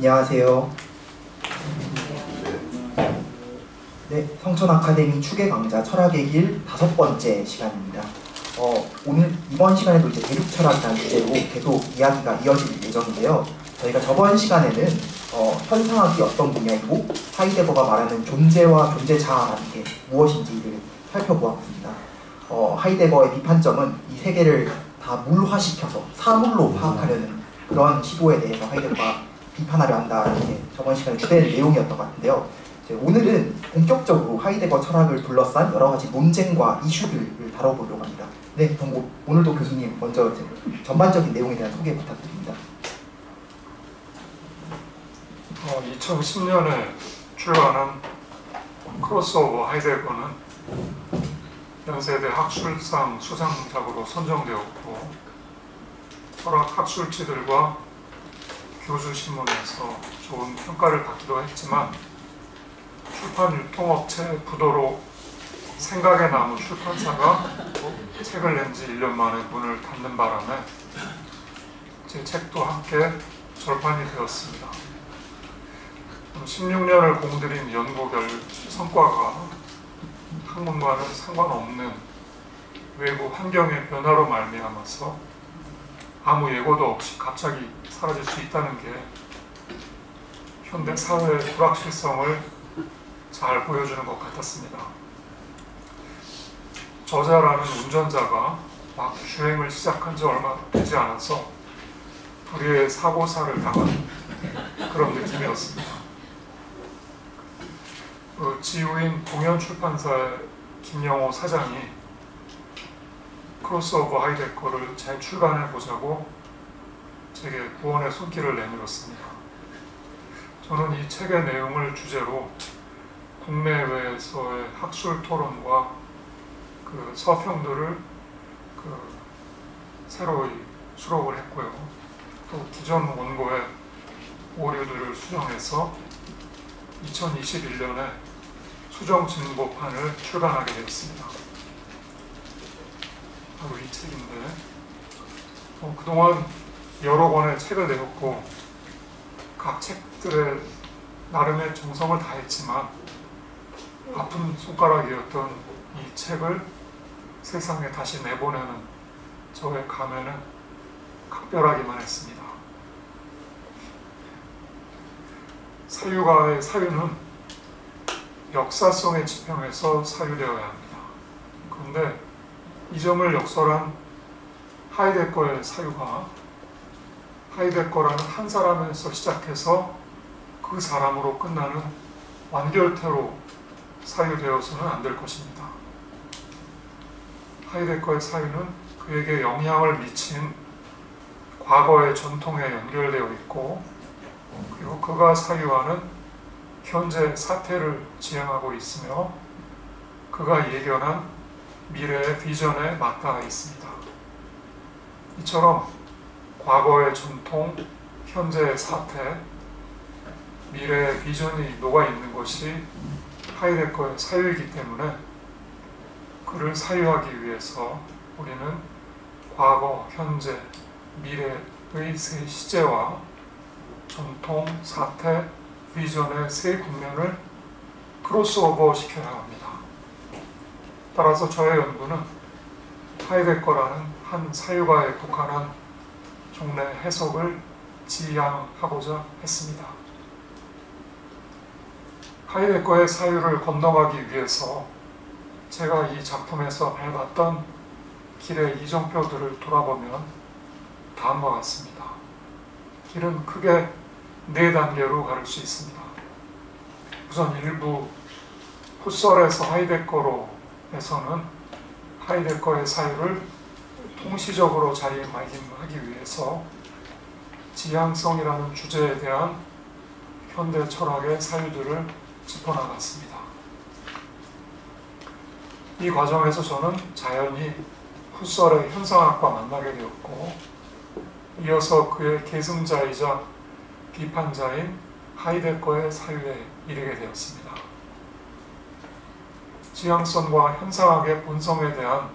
안녕하세요. 네, 성천 아카데미 추계 강좌 철학의 길 다섯 번째 시간입니다. 어, 오늘 이번 시간에도 이제 대륙 철학이라는 주제로 계속 이야기가 이어질 예정인데요. 저희가 저번 시간에는 어, 현상학이 어떤 분야이고 하이데거가 말하는 존재와 존재자라는 게 무엇인지를 살펴보았습니다. 어, 하이데거의 비판점은 이 세계를 다 물화시켜서 사물로 파악하려는 그런 시도에 대해서 하이데거가 비판하려 한다는 게 저번 시간에 주된 내용이었던 것 같은데요. 오늘은 본격적으로 하이데거 철학을 둘러싼 여러 가지 논쟁과 이슈들을 다뤄보려고 합니다. 네, 뭐 오늘도 교수님 먼저 전반적인 내용에 대한 소개 부탁드립니다. 어, 2010년에 출간한 크로스오버 하이데거는 연세대 학술상 수상작으로 선정되었고 철학 학술지들과 교수 신문에서 좋은 평가를 받기도 했지만 출판 유통업체 부도로 생각에 남은 출판사가 책을 낸 지 1년 만에 문을 닫는 바람에 제 책도 함께 절판이 되었습니다. 16년을 공들인 연구 결 성과가 학문과는 상관없는 외부 환경의 변화로 말미암아서 아무 예고도 없이 갑자기 사라질 수 있다는 게 현대 사회의 불확실성을 잘 보여주는 것 같았습니다. 저자라는 운전자가 막 주행을 시작한 지 얼마 되지 않아서 불의의 사고사를 당한 그런 느낌이었습니다. 그 지우인 공연출판사의 김영호 사장이 크로스오버 하이데커를 재출간해 보자고 제게 구원의 손길을 내밀었습니다. 저는 이 책의 내용을 주제로 국내외에서의 학술 토론과 그 서평들을 그 새로이 수록을 했고요. 또 기존 원고의 오류들을 수정해서 2021년에 수정 진보판을 출간하게 되었습니다. 바로 이 책인데 어, 그동안 여러 권의 책을 내었고 각 책들의 나름의 정성을 다했지만 아픈 손가락이었던 이 책을 세상에 다시 내보내는 저의 감회는 각별하기만 했습니다. 사유가의 사유는 역사성의 지평에서 사유되어야 합니다. 그런데 이 점을 역설한 하이데거의 사유가 하이데거라는 한 사람에서 시작해서 그 사람으로 끝나는 완결태로 사유되어서는 안 될 것입니다. 하이데거의 사유는 그에게 영향을 미친 과거의 전통에 연결되어 있고 그리고 그가 사유하는 현재 사태를 지향하고 있으며 그가 예견한 미래의 비전에 맞닿아 있습니다. 이처럼 과거의 전통, 현재의 사태, 미래의 비전이 녹아 있는 것이 하이데거의 사유이기 때문에 그를 사유하기 위해서 우리는 과거, 현재, 미래의 세 시제와 전통, 사태, 비전의 세 국면을 크로스오버 시켜야 합니다. 따라서 저의 연구는 하이데거라는 한 사유가에 국한한 종래 해석을 지향하고자 했습니다. 하이데거의 사유를 건너가기 위해서 제가 이 작품에서 밟았던 길의 이정표들을 돌아보면 다음과 같습니다. 길은 크게 네 단계로 가를 수 있습니다. 우선 일부 푸설에서 하이데거로 에서는 하이데거의 사유를 통시적으로 자리매김하기 위해서 지향성이라는 주제에 대한 현대 철학의 사유들을 짚어나갔습니다. 이 과정에서 저는 자연히 푸설의 현상학과 만나게 되었고 이어서 그의 계승자이자 비판자인 하이데거의 사유에 이르게 되었습니다. 지향성과 현상학의 본성에 대한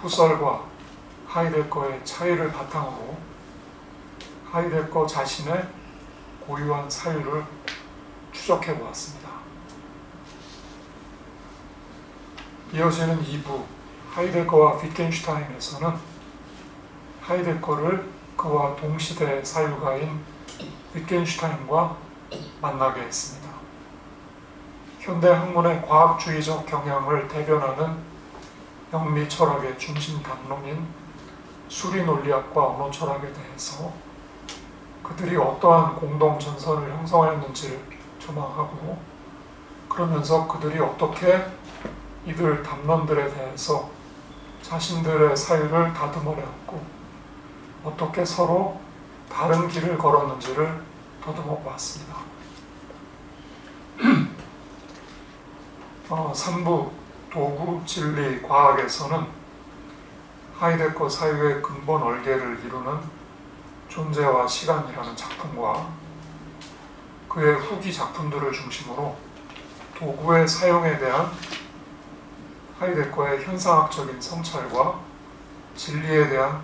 푸설과 하이데거의 차이를 바탕으로 하이데거 자신의 고유한 사유를 추적해 보았습니다. 이어지는 2부 하이데거와 위켄슈타인에서는 하이데거를 그와 동시대 사유가인 위켄슈타인과 만나게 했습니다. 현대 학문의 과학주의적 경향을 대변하는 영미 철학의 중심 담론인 수리 논리학과 언어 철학에 대해서 그들이 어떠한 공동 전선을 형성하였는지를 조망하고 그러면서 그들이 어떻게 이들 담론들에 대해서 자신들의 사유를 다듬어내었고 어떻게 서로 다른 길을 걸었는지를 더듬어 보았습니다. 어, 3부 도구, 진리, 과학에서는 하이데거 사유의 근본 얼개를 이루는 존재와 시간이라는 작품과 그의 후기 작품들을 중심으로 도구의 사용에 대한 하이데거의 현상학적인 성찰과 진리에 대한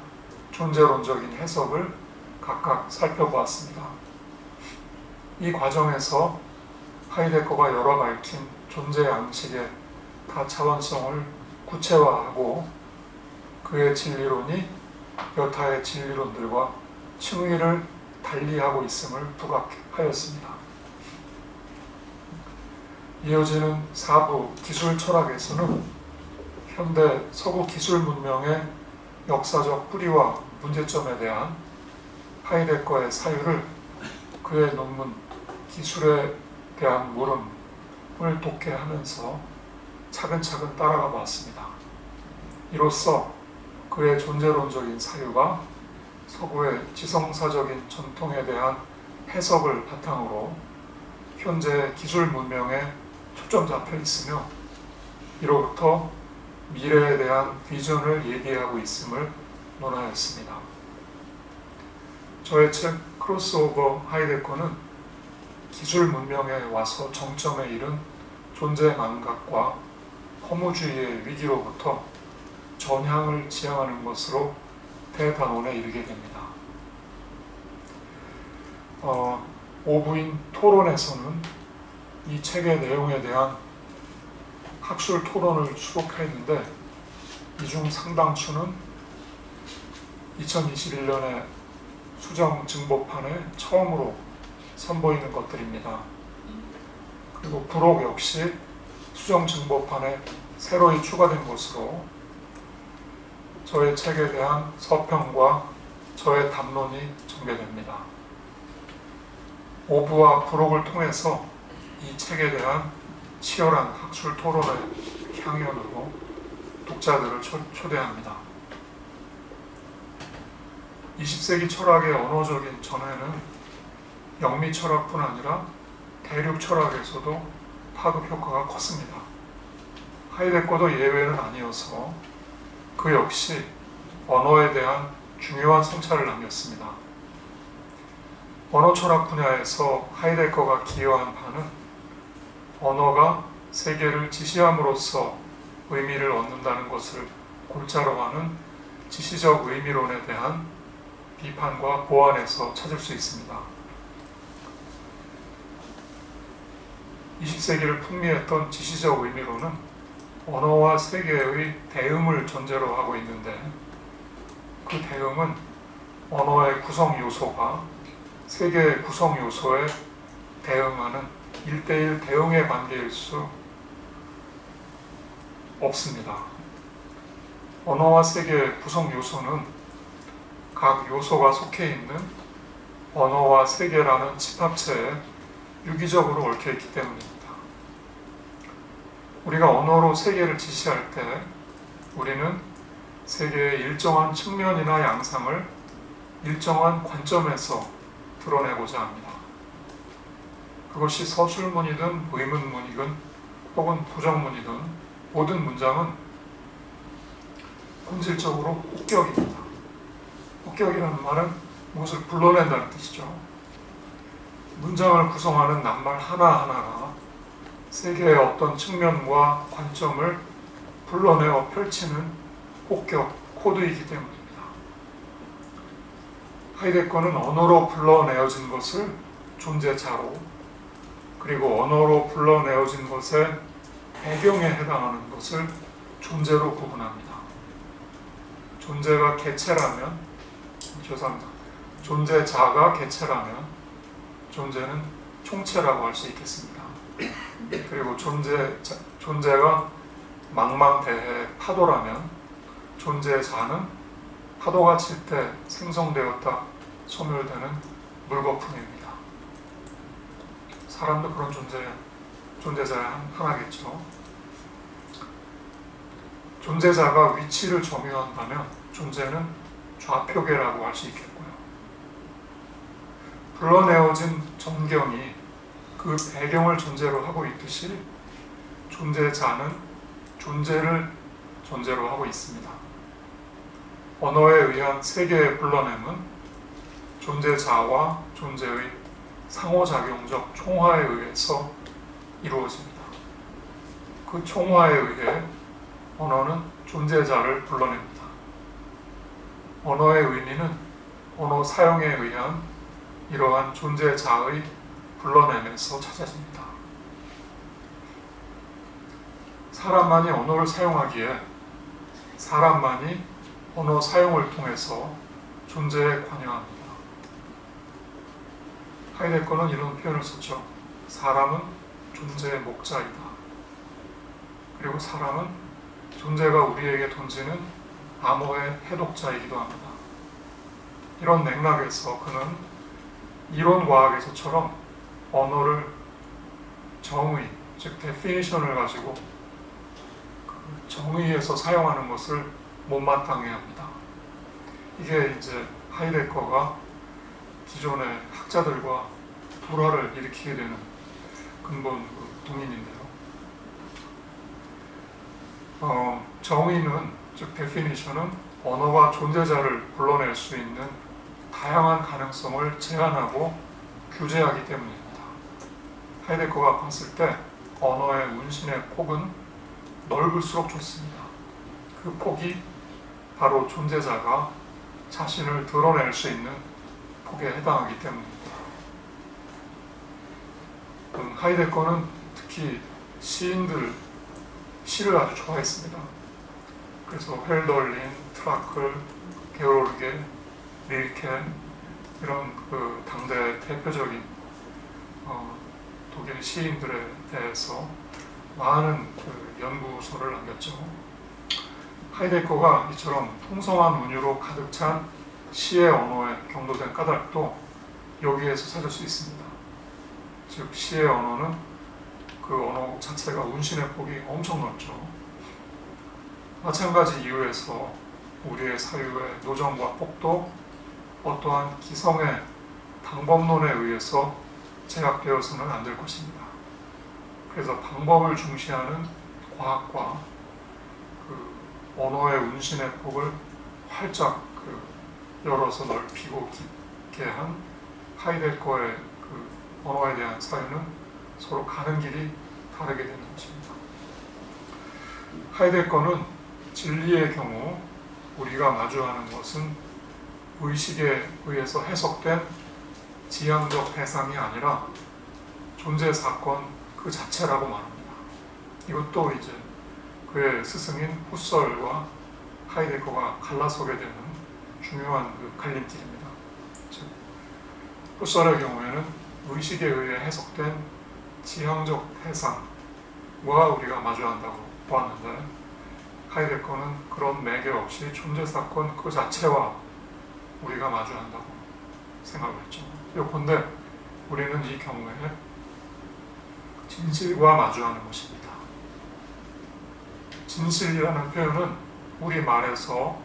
존재론적인 해석을 각각 살펴보았습니다. 이 과정에서 하이데거가 열어 밝힌 존재 양식의 다차원성을 구체화하고 그의 진리론이 여타의 진리론들과 층위를 달리하고 있음을 부각하였습니다. 이어지는 4부 기술 철학에서는 현대 서구 기술 문명의 역사적 뿌리와 문제점에 대한 하이데거의 사유를 그의 논문 기술에 대한 물음 을 돕게 하면서 차근차근 따라가 보았습니다. 이로써 그의 존재론적인 사유가 서구의 지성사적인 전통에 대한 해석을 바탕으로 현재 기술 문명에 초점 잡혀 있으며 이로부터 미래에 대한 비전을 얘기하고 있음을 논하였습니다. 저의 책 크로스오버 하이데거는 기술 문명에 와서 정점에 이른 존재 망각과 허무주의의 위기로부터 전향을 지향하는 것으로 대단원에 이르게 됩니다. 어, 오부인 토론에서는 이 책의 내용에 대한 학술 토론을 수록했는데 이 중 상당수는 2021년에 수정 증보판에 처음으로 선보이는 것들입니다. 그리고 부록 역시 수정 증보판에 새로이 추가된 것으로 저의 책에 대한 서평과 저의 담론이 전개됩니다. 오부와 부록을 통해서 이 책에 대한 치열한 학술 토론의 향연으로 독자들을 초, 초대합니다. 20세기 철학의 언어적인 전해는 영미 철학뿐 아니라 대륙 철학에서도 파급 효과가 컸습니다. 하이데거도 예외는 아니어서 그 역시 언어에 대한 중요한 성찰을 남겼습니다. 언어 철학 분야에서 하이데거가 기여한 바는 언어가 세계를 지시함으로써 의미를 얻는다는 것을 골자로 하는 지시적 의미론에 대한 비판과 보완에서 찾을 수 있습니다. 20세기를 풍미했던 지시적 의미론은 언어와 세계의 대응을 전제로 하고 있는데 그 대응은 언어의 구성 요소가 세계의 구성 요소에 대응하는 일대일 대응의 관계일 수 없습니다. 언어와 세계의 구성 요소는 각 요소가 속해 있는 언어와 세계라는 집합체에 유기적으로 얽혀 있기 때문입니다. 우리가 언어로 세계를 지시할 때 우리는 세계의 일정한 측면이나 양상을 일정한 관점에서 드러내고자 합니다. 그것이 서술문이든 의문문이든 혹은 부정문이든 모든 문장은 본질적으로 폭격입니다. 폭격이라는 말은 무엇을 불러낸다는 뜻이죠. 문장을 구성하는 낱말 하나하나가 세계의 어떤 측면과 관점을 불러내어 펼치는 폭격 코드이기 때문입니다. 하이데거는 언어로 불러내어진 것을 존재자로 그리고 언어로 불러내어진 것의 배경에 해당하는 것을 존재로 구분합니다. 존재가 개체라면 죄송합니다. 존재자가 개체라면 존재는 총체라고 할 수 있겠습니다. 그리고 존재 존재가 망망대해 파도라면 존재자는 파도가 칠 때 생성되었다 소멸되는 물거품입니다. 사람도 그런 존재 존재자 하나겠죠. 존재자가 위치를 점유한다면 존재는 좌표계라고 할 수 있겠고요. 불러내어진 전경이 그 배경을 존재로 하고 있듯이 존재자는 존재를 존재로 하고 있습니다. 언어에 의한 세계의 불러냄은 존재자와 존재의 상호작용적 총화에 의해서 이루어집니다. 그 총화에 의해 언어는 존재자를 불러냅니다. 언어의 의미는 언어 사용에 의한 이러한 존재 자의 불러내면서 찾아집니다. 사람만이 언어를 사용하기에 사람만이 언어 사용을 통해서 존재에 관여합니다. 하이데거는 이런 표현을 썼죠. 사람은 존재의 목자이다. 그리고 사람은 존재가 우리에게 던지는 암호의 해독자이기도 합니다. 이런 맥락에서 그는 이론 과학에서처럼 언어를 정의, 즉 definition을 가지고 그 정의에서 사용하는 것을 못마땅해 합니다. 이게 이제 하이데거가 기존의 학자들과 불화를 일으키게 되는 근본 그 동인인데요. 어, 정의는 즉 definition은 언어가 존재자를 불러낼 수 있는 다양한 가능성을 제한하고 규제하기 때문입니다. 하이데거가 봤을 때 언어의 운신의 폭은 넓을수록 좋습니다. 그 폭이 바로 존재자가 자신을 드러낼 수 있는 폭에 해당하기 때문입니다. 음, 하이데거는 특히 시인들 시를 아주 좋아했습니다. 그래서 횔덜린, 트라클, 게오르게, 릴케 이런 그 당대 대표적인 어, 독일 시인들에 대해서 많은 그 연구서를 남겼죠. 하이데거가 이처럼 풍성한 은유로 가득 찬 시의 언어에 경도된 까닭도 여기에서 찾을 수 있습니다. 즉 시의 언어는 그 언어 자체가 운신의 폭이 엄청 넓죠. 마찬가지 이유에서 우리의 사유의 노정과 폭도 어떠한 기성의 방법론에 의해서 제약되어서는 안 될 것입니다. 그래서 방법을 중시하는 과학과 그 언어의 운신의 폭을 활짝 그 열어서 넓히고 깊게 한 하이데거의 그 언어에 대한 사유는 서로 가는 길이 다르게 되는 것입니다. 하이데거는 진리의 경우 우리가 마주하는 것은 의식에 의해서 해석된 지향적 대상이 아니라 존재 사건 그 자체라고 말합니다. 이것도 이제 그의 스승인 후설과 하이데거가 갈라서게 되는 중요한 그 갈림길입니다. 즉, 후설의 경우에는 의식에 의해 해석된 지향적 대상과 우리가 마주한다고 보았는데 하이데거는 그런 매개 없이 존재 사건 그 자체와 우리가 마주한다고 생각을 했죠. 요컨대 우리는 이 경우에 진실과 마주하는 것입니다. 진실이라는 표현은 우리 말에서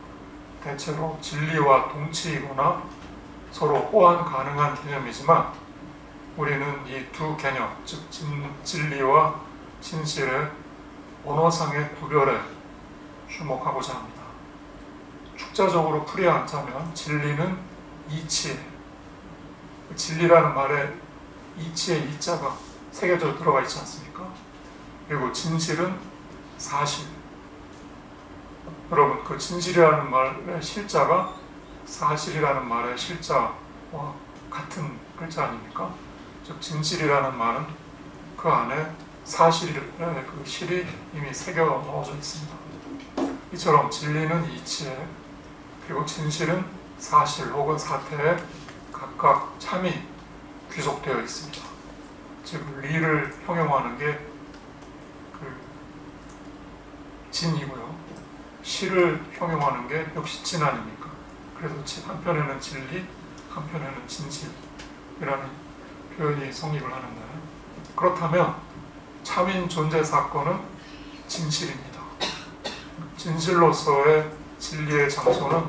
대체로 진리와 동치이거나 서로 호환 가능한 개념이지만 우리는 이 두 개념, 즉 진, 진리와 진실의 언어상의 구별에 주목하고자 합니다. 축자적으로 풀이하자면 진리는 이치, 진리라는 말에 이치의 이자가 새겨져 들어가 있지 않습니까? 그리고 진실은 사실. 여러분, 그 진실이라는 말의 실자가 사실이라는 말의 실자와 같은 글자 아닙니까? 즉 진실이라는 말은 그 안에 사실의 그 실이 이미 새겨 넣어져 있습니다. 이처럼 진리는 이치에 그리고 진실은 사실 혹은 사태에 각각 참이 귀속되어 있습니다. 즉 리를 형용하는 게 그 진이고요. 실을 형용하는 게 역시 진 아닙니까? 그래서 한편에는 진리, 한편에는 진실이라는 표현이 성립을 하는데 그렇다면 참인 존재 사건은 진실입니다. 진실로서의 진리의 장소는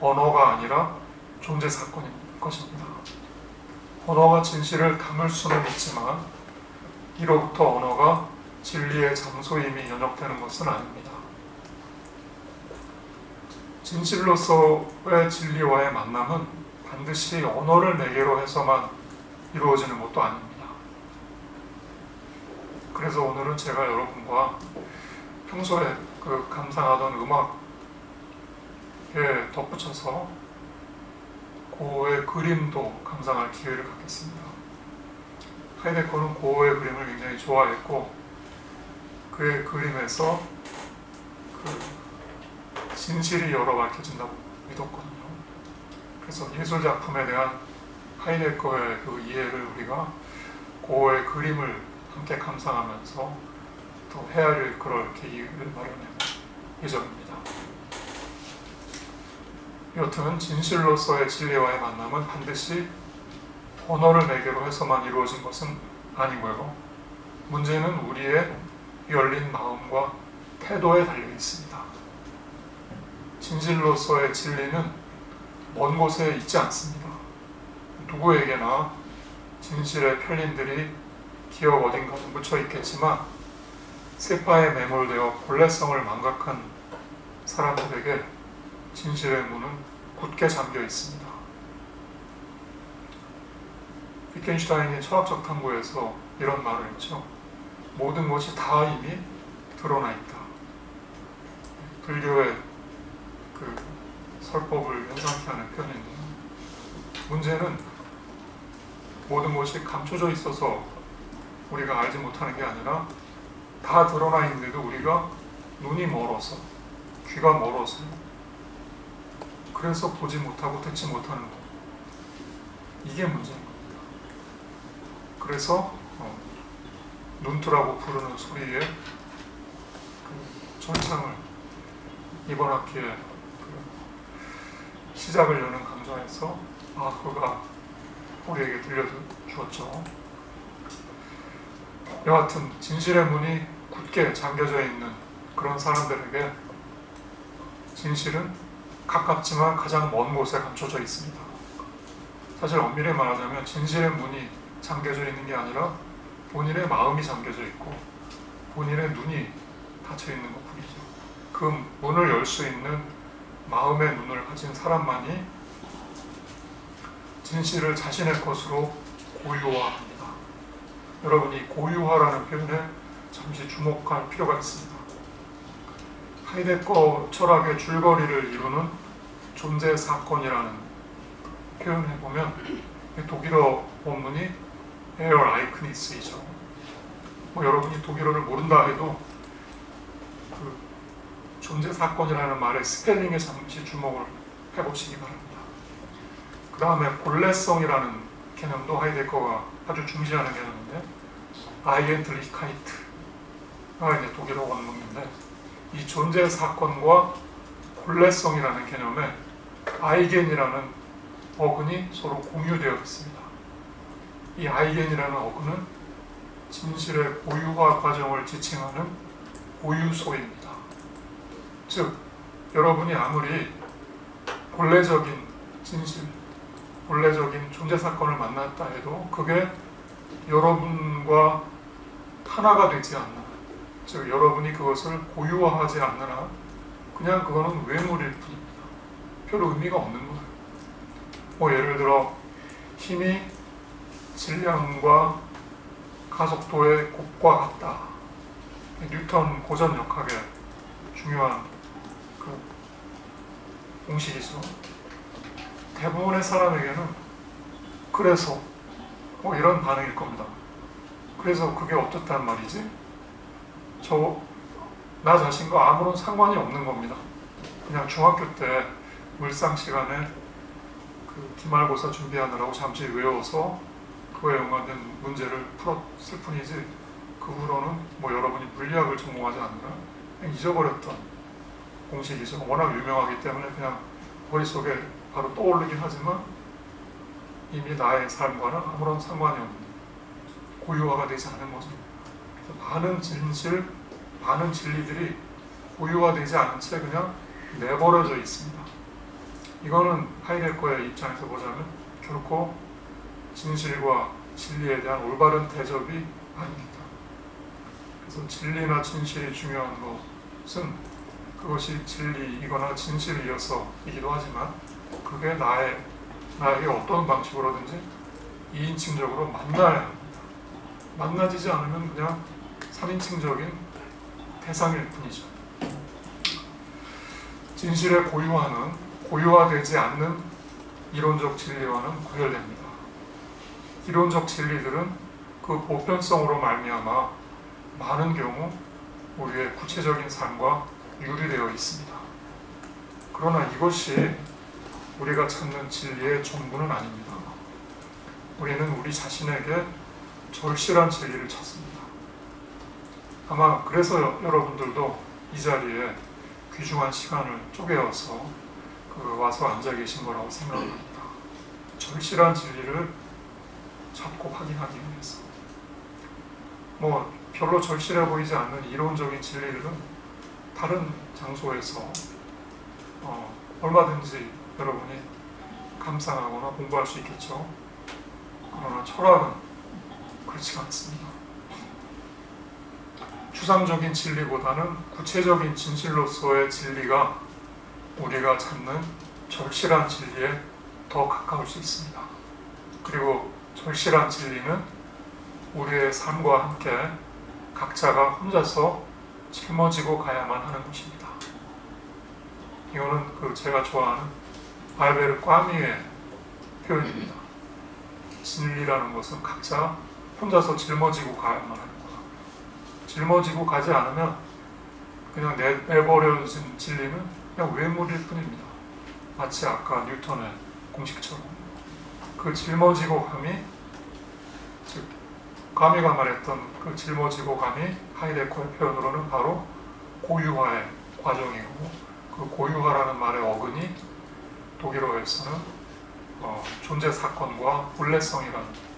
언어가 아니라 존재 사건인 것입니다. 언어가 진실을 담을 수는 있지만 이로부터 언어가 진리의 장소임이 연역되는 것은 아닙니다. 진실로서의 진리와의 만남은 반드시 언어를 매개로 해서만 이루어지는 것도 아닙니다. 그래서 오늘은 제가 여러분과 평소에 그 감상하던 음악 에 덧붙여서 고어의 그림도 감상할 기회를 갖겠습니다. 하이데커는 고어의 그림을 굉장히 좋아했고 그의 그림에서 그 진실이 열어 밝혀진다고 믿었거든요. 그래서 예술 작품에 대한 하이데커의 그 이해를 우리가 고어의 그림을 함께 감상하면서 또 헤아릴 그럴 계기를 마련해 예정입니다. 여튼 진실로서의 진리와의 만남은 반드시 언어를 매개로 해서만 이루어진 것은 아니고요. 문제는 우리의 열린 마음과 태도에 달려 있습니다. 진실로서의 진리는 먼 곳에 있지 않습니다. 누구에게나 진실의 편린들이 기억 어딘가에 묻혀 있겠지만 세파에 매몰되어 본래성을 망각한 사람들에게 진실의 문은 굳게 잠겨 있습니다. 위켄슈타인이 철학적 탐구에서 이런 말을 했죠. 모든 것이 다 이미 드러나 있다. 불교의 그 설법을 연상케 하는 표현인데요. 문제는 모든 것이 감춰져 있어서 우리가 알지 못하는 게 아니라 다 드러나 있는데도 우리가 눈이 멀어서 귀가 멀어서 그래서 보지 못하고 듣지 못하는 것 이게 문제인 겁니다. 그래서 어, 눈투라고 부르는 소리에 그 전창을 이번 학기에 그 시작을 여는 강좌에서 아그가 우리에게 들려주었죠. 여하튼 진실의 문이 굳게 잠겨져 있는 그런 사람들에게 진실은 가깝지만 가장 먼 곳에 감춰져 있습니다. 사실 엄밀히 말하자면 진실의 문이 잠겨져 있는 게 아니라 본인의 마음이 잠겨져 있고 본인의 눈이 닫혀 있는 것 뿐이죠. 그 문을 열 수 있는 마음의 눈을 가진 사람만이 진실을 자신의 것으로 고유화합니다. 여러분이 고유화라는 표현에 잠시 주목할 필요가 있습니다. 하이데거 철학의 줄거리를 이루는 존재 사건이라는 표현을 보면 독일어 원문이 Ereignis이죠. 뭐 여러분이 독일어를 모른다 해도 그 존재 사건이라는 말의 스펠링에 잠시 주목을 해보시기 바랍니다. 그 다음에 본래성이라는 개념도 하이데거가 아주 중시하는 개념인데 Eigentlichkeit가 이제 독일어 원문인데 이 존재 사건과 본래성이라는 개념에 eigen이라는 어근이 서로 공유되어 있습니다. 이 아이겐이라는 어근은 진실의 고유화 과정을 지칭하는 고유소입니다. 즉, 여러분이 아무리 본래적인 진실, 본래적인 존재 사건을 만났다 해도 그게 여러분과 하나가 되지 않는 즉 여러분이 그것을 고유화하지 않는 한 그냥 그거는 외물일 뿐입니다. 별로 의미가 없는 거예요. 뭐 예를 들어 힘이 질량과 가속도의 곱과 같다. 뉴턴 고전 역학의 중요한 그 공식이죠. 대부분의 사람에게는 그래서 뭐 이런 반응일 겁니다. 그래서 그게 어떻단 말이지? 저 나 자신과 아무런 상관이 없는 겁니다. 그냥 중학교 때 물상 시간에 그 기말고사 준비하느라고 잠시 외워서 그거에 연관된 문제를 풀었을 뿐이지 그 후로는 뭐 여러분이 물리학을 전공하지 않느라 그냥 잊어버렸던 공식이죠. 워낙 유명하기 때문에 그냥 머릿속에 바로 떠오르긴 하지만 이미 나의 삶과는 아무런 상관이 없는 고유화가 되지 않은 거죠. 많은 진실, 많은 진리들이 고유화되지 않은 채 그냥 내버려져 있습니다. 이거는 하이데거의 입장에서 보자면 결코 진실과 진리에 대한 올바른 대접이 아닙니다. 그래서 진리나 진실이 중요한 것은 그것이 진리이거나 진실이어서이기도 하지만 그게 나의 나에게 어떤 방식으로든지 이인칭적으로 만나야 합니다. 만나지지 않으면 그냥 3인칭적인 대상일 뿐이죠. 진실의 고유화는 고유화되지 않는 이론적 진리와는 구별됩니다. 이론적 진리들은 그 보편성으로 말미암아 많은 경우 우리의 구체적인 삶과 유리되어 있습니다. 그러나 이것이 우리가 찾는 진리의 전부는 아닙니다. 우리는 우리 자신에게 절실한 진리를 찾습니다. 아마 그래서 여- 여러분들도 이 자리에 귀중한 시간을 쪼개어서 그 와서 앉아 계신 거라고 생각합니다. 절실한 진리를 찾고 확인하기 위해서. 뭐 별로 절실해 보이지 않는 이론적인 진리들은 다른 장소에서 어, 얼마든지 여러분이 감상하거나 공부할 수 있겠죠. 그러나 철학은 그렇지가 않습니다. 추상적인 진리보다는 구체적인 진실로서의 진리가 우리가 찾는 절실한 진리에 더 가까울 수 있습니다. 그리고 절실한 진리는 우리의 삶과 함께 각자가 혼자서 짊어지고 가야만 하는 것입니다. 이거는 그 제가 좋아하는 알베르 꽈미의 표현입니다. 진리라는 것은 각자 혼자서 짊어지고 가야만 하는 거다. 짊어지고 가지 않으면 그냥 내, 내버려진 진리는 그냥 외물일 뿐입니다. 마치 아까 뉴턴의 공식처럼 그 짊어지고 감이 즉 가미가 말했던 그 짊어지고 감이 하이데커의 표현으로는 바로 고유화의 과정이고 그 고유화라는 말의 어근이 독일어에서는 어, 존재 사건과 본래성이라는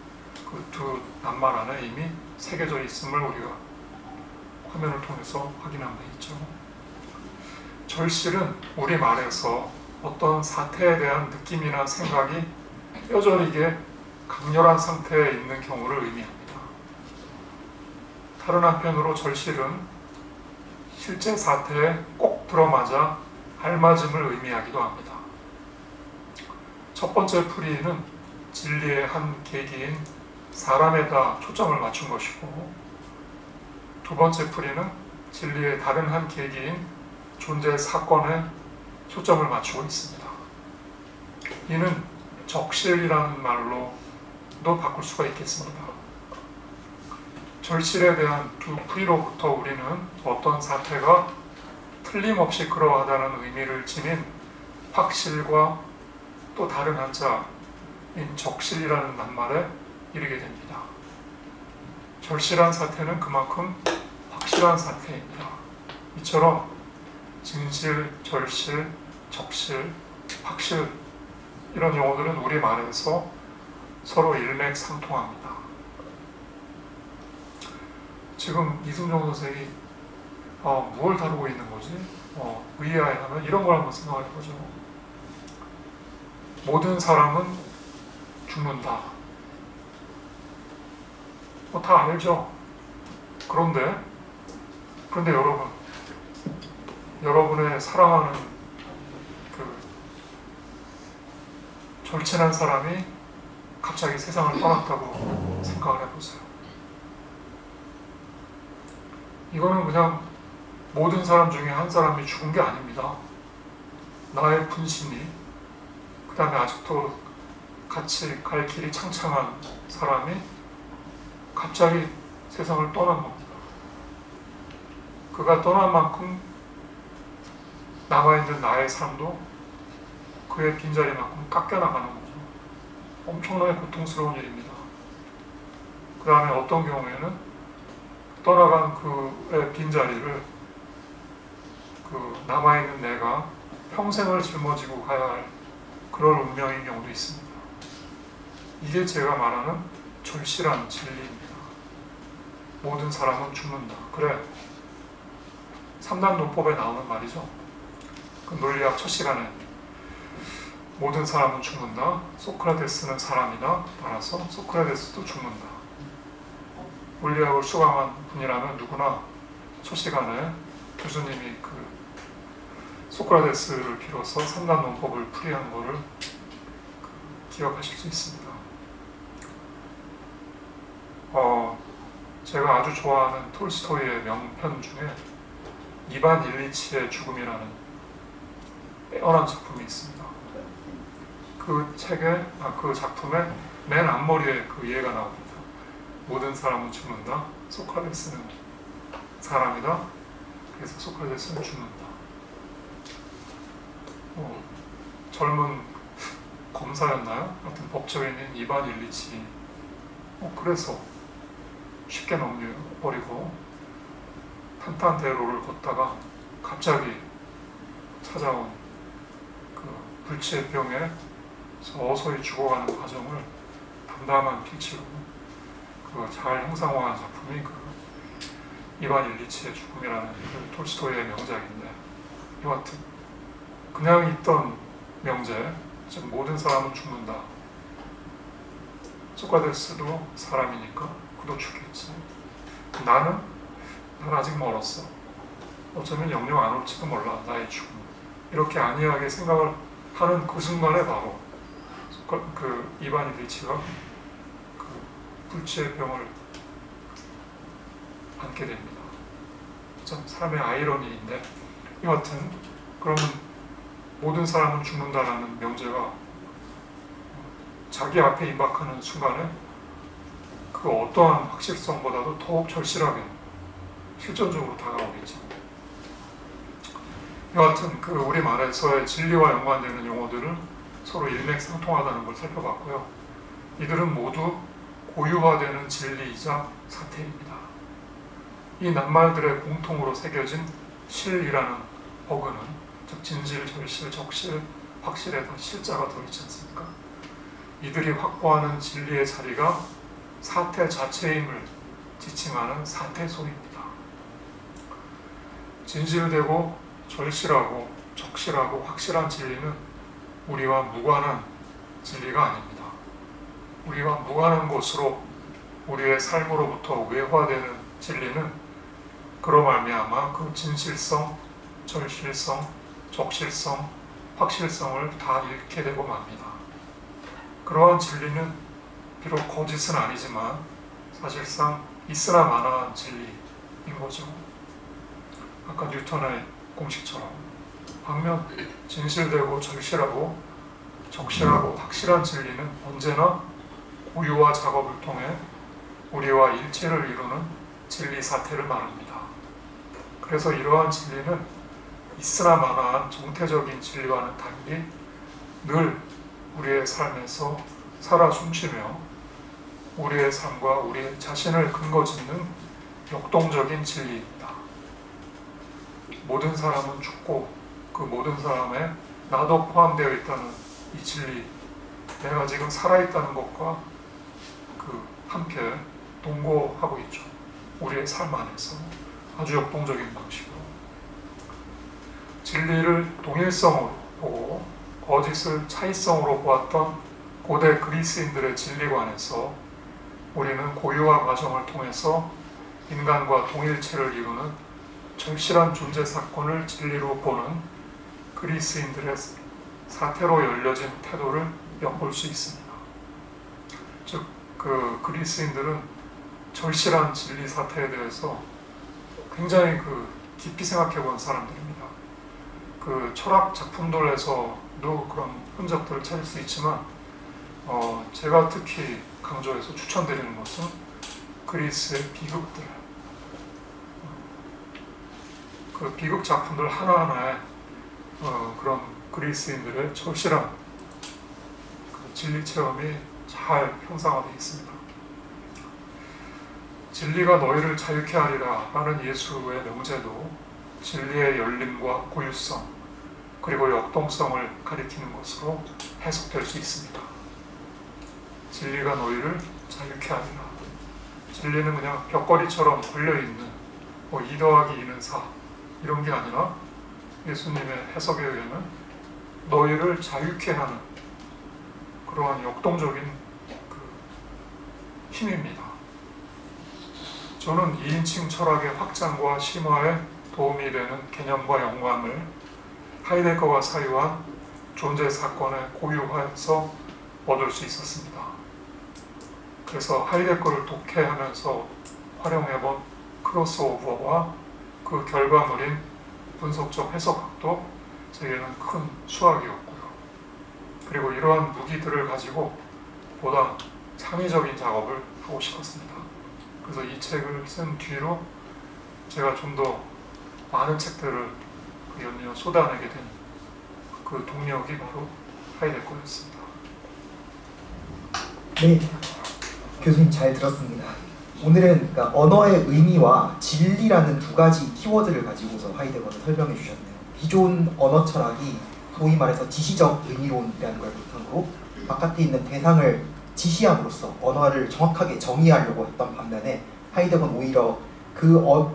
그 두 낱말 안에 이미 새겨져 있음을 우리가 화면을 통해서 확인한 바 있죠. 절실은 우리 말에서 어떤 사태에 대한 느낌이나 생각이 뼈저리게 강렬한 상태에 있는 경우를 의미합니다. 다른 한편으로 절실은 실제 사태에 꼭 들어맞아 알맞음을 의미하기도 합니다. 첫 번째 풀이는 진리의 한 계기인 사람에다 초점을 맞춘 것이고 두 번째 풀이는 진리의 다른 한 계기인 존재 사건에 초점을 맞추고 있습니다. 이는 적실이라는 말로도 바꿀 수가 있겠습니다. 절실에 대한 두 풀이로부터 우리는 어떤 사태가 틀림없이 그러하다는 의미를 지닌 확실과 또 다른 한자인 적실이라는 낱말에 이르게 됩니다. 절실한 사태는 그만큼 확실한 사태입니다. 이처럼 진실, 절실, 적실, 확실 이런 용어들은 우리 말에서 서로 일맥상통합니다. 지금 이승종 선생이 어, 뭘 다루고 있는 거지? 어, 의아해하면 이런 걸 한번 생각해 보죠. 모든 사람은 죽는다. 뭐 다 알죠. 그런데 그런데 여러분 여러분의 사랑하는 그 절친한 사람이 갑자기 세상을 떠났다고 생각을 해보세요. 이거는 그냥 모든 사람 중에 한 사람이 죽은 게 아닙니다. 나의 분신이 그 다음에 아직도 같이 갈 길이 창창한 사람이 갑자기 세상을 떠난 겁니다. 그가 떠난 만큼 남아 있는 나의 삶도 그의 빈자리만큼 깎여 나가는 거죠. 엄청나게 고통스러운 일입니다. 그 다음에 어떤 경우에는 떠나간 그의 빈자리를 그 남아있는 내가 평생을 짊어지고 가야 할 그런 운명인 경우도 있습니다. 이게 제가 말하는 절실한 진리입니다. 모든 사람은 죽는다. 그래. 3단 논법에 나오는 말이죠. 그 논리학 첫 시간에 모든 사람은 죽는다. 소크라테스는 사람이다. 따라서 소크라테스도 죽는다. 물리학을 수강한 분이라면 누구나 첫 시간에 교수님이 그 소크라테스를 빌어서 3단 논법을 풀이한 거를 그 기억하실 수 있습니다. 어, 제가 아주 좋아하는 톨스토이의 명편 중에 이반 일리치의 죽음이라는 빼어난 작품이 있습니다. 그 책에, 아, 그 작품에 맨 앞머리에 그 예가 나옵니다. 모든 사람은 죽는다. 소크라테스는 사람이다. 그래서 소크라테스는 죽는다. 어, 젊은 검사였나요? 하여튼 법조인인 이반 일리치. 어, 그래서 쉽게 넘겨버리고 탄탄대로를 걷다가 갑자기 찾아온 그 불치의 병에 서서히 죽어가는 과정을 담담한 필치로 그잘 형상화한 작품이 그 이반 일리치의 죽음이라는 그 톨스토이의 명작인데 여하튼 그냥 있던 명제 즉 모든 사람은 죽는다. 소크라테스도 사람이니까 그도 죽겠지. 나는? 난 아직 멀었어. 어쩌면 영영 안 올지도 몰라. 나의 죽음. 이렇게 안이하게 생각을 하는 그 순간에 바로 그 이반 일리치가 그 불치의 병을 안게 됩니다. 참 사람의 아이러니인데 여하튼 그러면 모든 사람은 죽는다라는 명제가 자기 앞에 임박하는 순간에 그 어떠한 확실성보다도 더욱 절실하게 실존적으로 다가오겠죠. 여하튼 그 우리 말에서의 진리와 연관되는 용어들을 서로 일맥상통하다는 걸 살펴봤고요. 이들은 모두 고유화되는 진리이자 사태입니다. 이 낱말들의 공통으로 새겨진 실이라는 어근은 즉 진실, 절실, 적실, 확실에 다 실자가 들어있지 않습니까? 이들이 확보하는 진리의 자리가 사태 자체임을 지칭하는 사태소입니다. 진실되고 절실하고 적실하고 확실한 진리는 우리와 무관한 진리가 아닙니다. 우리와 무관한 것으로 우리의 삶으로부터 외화되는 진리는 그로 말미암아 그 진실성, 절실성, 적실성, 확실성을 다 잃게 되고 맙니다. 그러한 진리는 비록 거짓은 아니지만 사실상 있으나 마나한 진리인 거죠. 아까 뉴턴의 공식처럼 반면 진실되고 절실하고 적실하고 확실한 진리는 언제나 고유와 작업을 통해 우리와 일체를 이루는 진리 사태를 말합니다. 그래서 이러한 진리는 있으나 마나한 정태적인 진리와는 달리 늘 우리의 삶에서 살아 숨쉬며 우리의 삶과 우리의 자신을 근거 짓는 역동적인 진리입니다. 모든 사람은 죽고 그 모든 사람에 나도 포함되어 있다는 이 진리, 내가 지금 살아있다는 것과 그 함께 동거하고 있죠. 우리의 삶 안에서 아주 역동적인 방식으로 진리를 동일성으로 보고 거짓을 차이성으로 보았던 고대 그리스인들의 진리관에서 우리는 고유화 과정을 통해서 인간과 동일체를 이루는 절실한 존재 사건을 진리로 보는 그리스인들의 사태로 열려진 태도를 엿볼 수 있습니다. 즉, 그 그리스인들은 절실한 진리 사태에 대해서 굉장히 그 깊이 생각해 본 사람들입니다. 그 철학 작품들에서도 그런 흔적들을 찾을 수 있지만 어, 제가 특히 강조해서 추천드리는 것은 그리스의 비극들. 그 비극 작품들 하나하나에 어, 그런 그리스인들의 절실한 그 진리 체험이 잘 형상화되어 있습니다. 진리가 너희를 자유케 하리라 라는 예수의 명제도 진리의 열림과 고유성 그리고 역동성을 가리키는 것으로 해석될 수 있습니다. 진리가 너희를 자유케 하리라. 진리는 그냥 벽걸이처럼 걸려있는 뭐2 더하기 2는 4 이런 게 아니라 예수님의 해석에 의하면 너희를 자유케 하는 그러한 역동적인 그 힘입니다. 저는 2인칭 철학의 확장과 심화에 도움이 되는 개념과 영감을 하이데거가 사유한 존재 사건의 고유화에서 얻을 수 있었습니다. 그래서 하이데거를 독해하면서 활용해본 크로스오버와 그 결과물인 분석적 해석학도 제게는 큰 수학이었고요. 그리고 이러한 무기들을 가지고 보다 창의적인 작업을 하고 싶었습니다. 그래서 이 책을 쓴 뒤로 제가 좀 더 많은 책들을 그 연이어 쏟아내게 된 그 동력이 바로 하이데거였습니다. 네, 교수님 잘 들었습니다. 오늘은 그러니까 언어의 의미와 진리라는 두 가지 키워드를 가지고서 하이데거는 설명해 주셨네요. 기존 언어 철학이 소위 말해서 지시적 의미론이라는 걸 바탕으로 바깥에 있는 대상을 지시함으로써 언어를 정확하게 정의하려고 했던 반면에 하이데거는 오히려 그 어,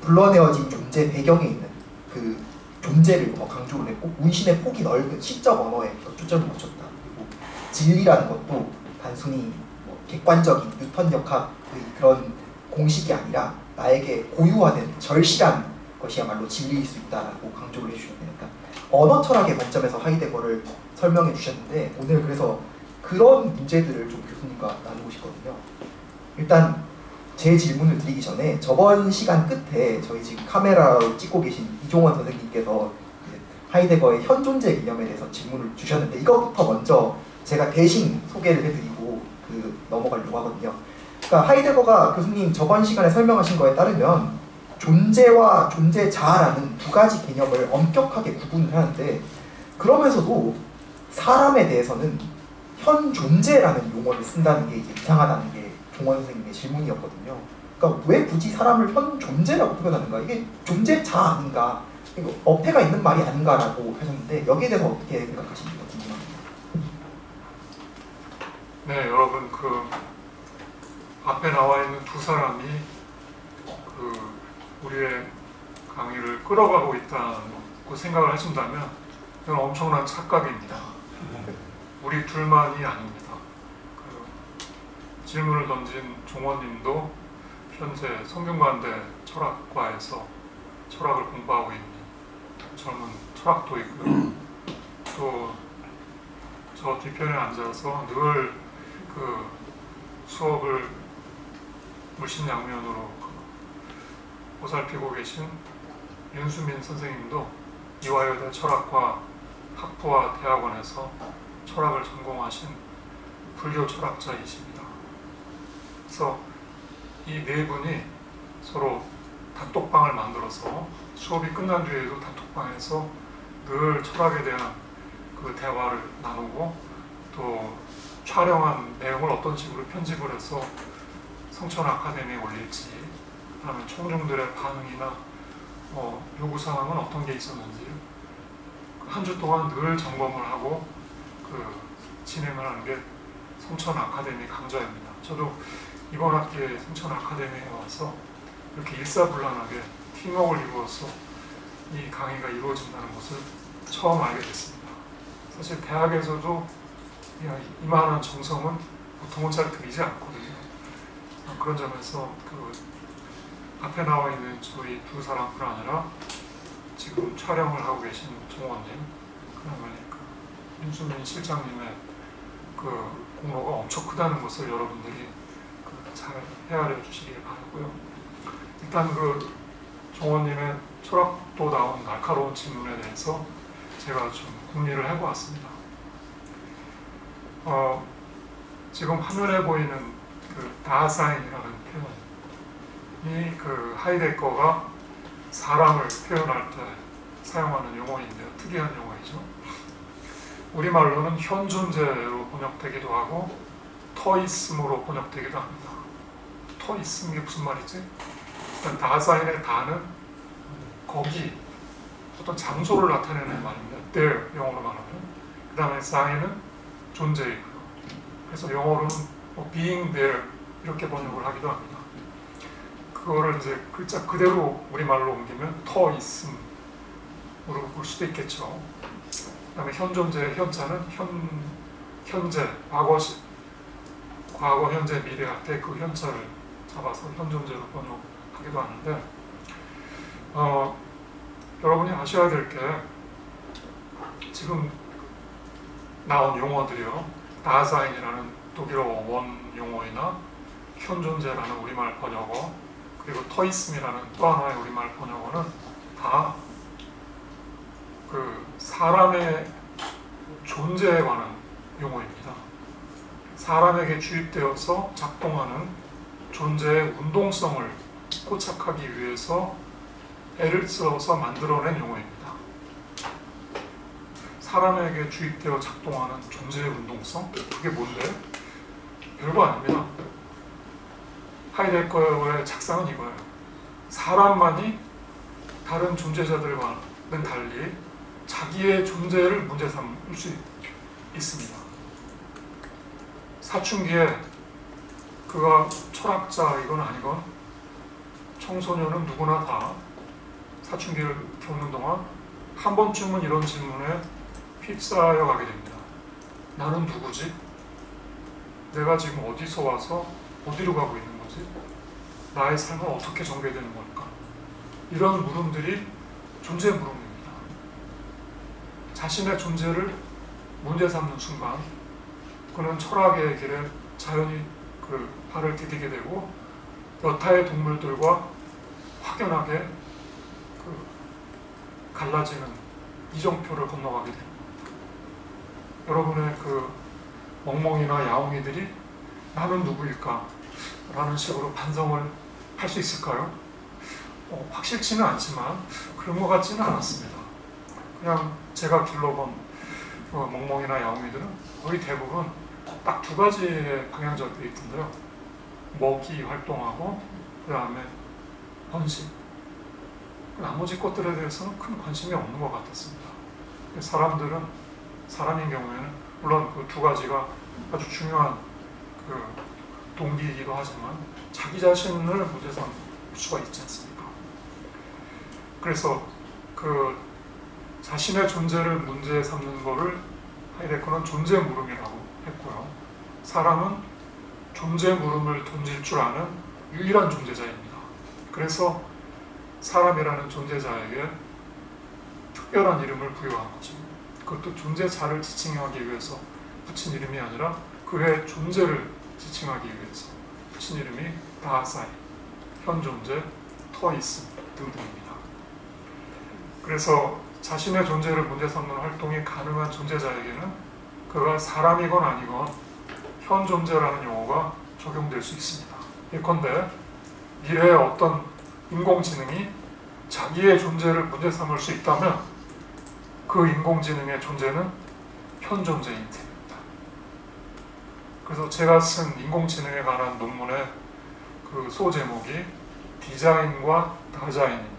불러내어진 존재 배경에 있는 그 존재를 더 강조를 했고 운신의 폭이 넓은 시적 언어에 더 초점을 맞췄다. 그리고 진리라는 것도 단순히 뭐 객관적인 뉴턴 역학의 그런 공식이 아니라 나에게 고유화된 절실한 것이야말로 진리일 수 있다라고 강조를 해주셨네요. 그러니까 언어 철학의 관점에서 하이데거를 설명해 주셨는데 오늘 그래서 그런 문제들을 좀 교수님과 나누고 싶거든요. 일단 제 질문을 드리기 전에 저번 시간 끝에 저희 지금 카메라로 찍고 계신 이종원 선생님께서 하이데거의 현존재 개념에 대해서 질문을 주셨는데 이것부터 먼저 제가 대신 소개를 해드리고 그 넘어가려고 하거든요. 그러니까 하이데거가 교수님 저번 시간에 설명하신 거에 따르면 존재와 존재자라는 두 가지 개념을 엄격하게 구분을 하는데 그러면서도 사람에 대해서는 현 존재라는 용어를 쓴다는 게 이상하다는 게 종원 선생님의 질문이었거든요. 그러니까 왜 굳이 사람을 현 존재라고 표현하는가? 이게 존재 자 아닌가? 이거 어폐가 있는 말이 아닌가라고 하셨는데 여기에 대해서 어떻게 생각하십니까? 궁금합니다. 네, 여러분 그 앞에 나와 있는 두 사람이 그 우리의 강의를 끌어가고 있다고 생각을 하신다면 이건 엄청난 착각입니다. 우리 둘만이 아닙니다. 그 질문을 던진 종원님도 현재 성균관대 철학과에서 철학을 공부하고 있는 젊은 철학도이고요. 또 저 뒤편에 앉아서 늘 그 수업을 물심양면으로 그 보살피고 계신 윤수민 선생님도 이화여대 철학과 학부와 대학원에서 철학을 전공하신 불교 철학자이십니다. 그래서 이 네 분이 서로 단톡방을 만들어서 수업이 끝난 뒤에도 단톡방에서 늘 철학에 대한 그 대화를 나누고 또 촬영한 내용을 어떤 식으로 편집을 해서 성천 아카데미에 올릴지 그다음에 청중들의 반응이나 어, 요구사항은 어떤 게 있었는지 한 주 동안 늘 점검을 하고 그 진행을 하는 게 성천 아카데미 강좌입니다. 저도 이번 학기에 성천 아카데미에 와서 이렇게 일사불란하게 팀워크를 이루어서 이 강의가 이루어진다는 것을 처음 알게 됐습니다. 사실 대학에서도 이만한 정성은 보통은 잘 들이지 않거든요. 그런 점에서 그 앞에 나와 있는 저희 두 사람뿐 아니라 지금 촬영을 하고 계신 종원님, 그다음에 그 윤수민 실장님의 그 공로가 엄청 크다는 것을 여러분들이 그 잘 헤아려 주시길 바라고요. 일단 그 종원님의 철학도 나온 날카로운 질문에 대해서 제가 좀 궁리를 해보았습니다. 어, 지금 화면에 보이는 그 다사인이라는 표현, 이 그 하이데거가 사람을 표현할 때 사용하는 용어인데요. 특이한 용어이죠. 우리말로는 현존재로 번역되기도 하고 터이스므로 번역되기도 합니다. 터이스m 이게 무슨 말이지? 일단 다사인의 다는 거기 어떤 장소를 나타내는 말입니다. there 영어로 말하면 그 다음에 사인은 존재이고요. 그래서 영어로는 뭐 being there 이렇게 번역을 하기도 합니다. 그거를 이제 글자 그대로 우리말로 옮기면 터이스므로 볼 수도 있겠죠. 그다음에 현존재 현자는 현 현재 과거 시 과거 현재 미래 할 때 그 현자를 잡아서 현존재로 번역하기도 하는데 어, 여러분이 아셔야 될 게 지금 나온 용어들이요 다사인이라는 독일어 원 용어이나 현존재라는 우리말 번역어 그리고 터이스미라는 또 하나의 우리말 번역어는 다 그 사람의 존재에 관한 용어입니다. 사람에게 주입되어서 작동하는 존재의 운동성을 포착하기 위해서 애를 써서 만들어낸 용어입니다. 사람에게 주입되어 작동하는 존재의 운동성? 그게 뭔데? 별거 아닙니다. 하이데거의 작상은 이거예요. 사람만이 다른 존재자들과는 달리 자기의 존재를 문제 삼을 수 있습니다. 사춘기에 그가 철학자이건 아니건 청소년은 누구나 다 사춘기를 겪는 동안 한 번쯤은 이런 질문에 휩싸여 가게 됩니다. 나는 누구지? 내가 지금 어디서 와서 어디로 가고 있는 거지? 나의 삶은 어떻게 전개되는 걸까? 이런 물음들이 존재 물음입니다. 자신의 존재를 문제 삼는 순간 그는 철학의 길에 자연히 그 발을 디디게 되고 여타의 동물들과 확연하게 그 갈라지는 이정표를 건너가게 됩니다. 여러분의 그 멍멍이나 야옹이들이 나는 누구일까? 라는 식으로 반성을 할 수 있을까요? 어, 확실치는 않지만 그런 것 같지는 않았습니다. 그냥 제가 길러본 어, 멍멍이나 야옹이들은 거의 대부분 딱 두 가지의 방향적 되어 있던데요. 먹이 활동하고 그 다음에 번식. 나머지 것들에 대해서는 큰 관심이 없는 것 같았습니다. 사람들은 사람인 경우에는 물론 그 두 가지가 아주 중요한 그 동기이기도 하지만 자기 자신을 문제 삼을 수가 있지 않습니까? 그래서 그 자신의 존재를 문제 삼는 것을 하이데커는 존재 물음이라고 했고요. 사람은 존재 물음을 던질 줄 아는 유일한 존재자입니다. 그래서 사람이라는 존재자에게 특별한 이름을 부여한 거죠. 그것도 존재 자를 지칭하기 위해서 붙인 이름이 아니라 그의 존재를 지칭하기 위해서 붙인 이름이 다사이, 현존재, 터이스 등등입니다. 그래서 자신의 존재를 문제 삼는 활동이 가능한 존재자에게는 그가 사람이건 아니건 현존재라는 용어가 적용될 수 있습니다. 예컨대 미래에 어떤 인공지능이 자기의 존재를 문제 삼을 수 있다면 그 인공지능의 존재는 현 존재인 셈입니다. 그래서 제가 쓴 인공지능에 관한 논문의 그 소제목이 디자인과 다자인입니다.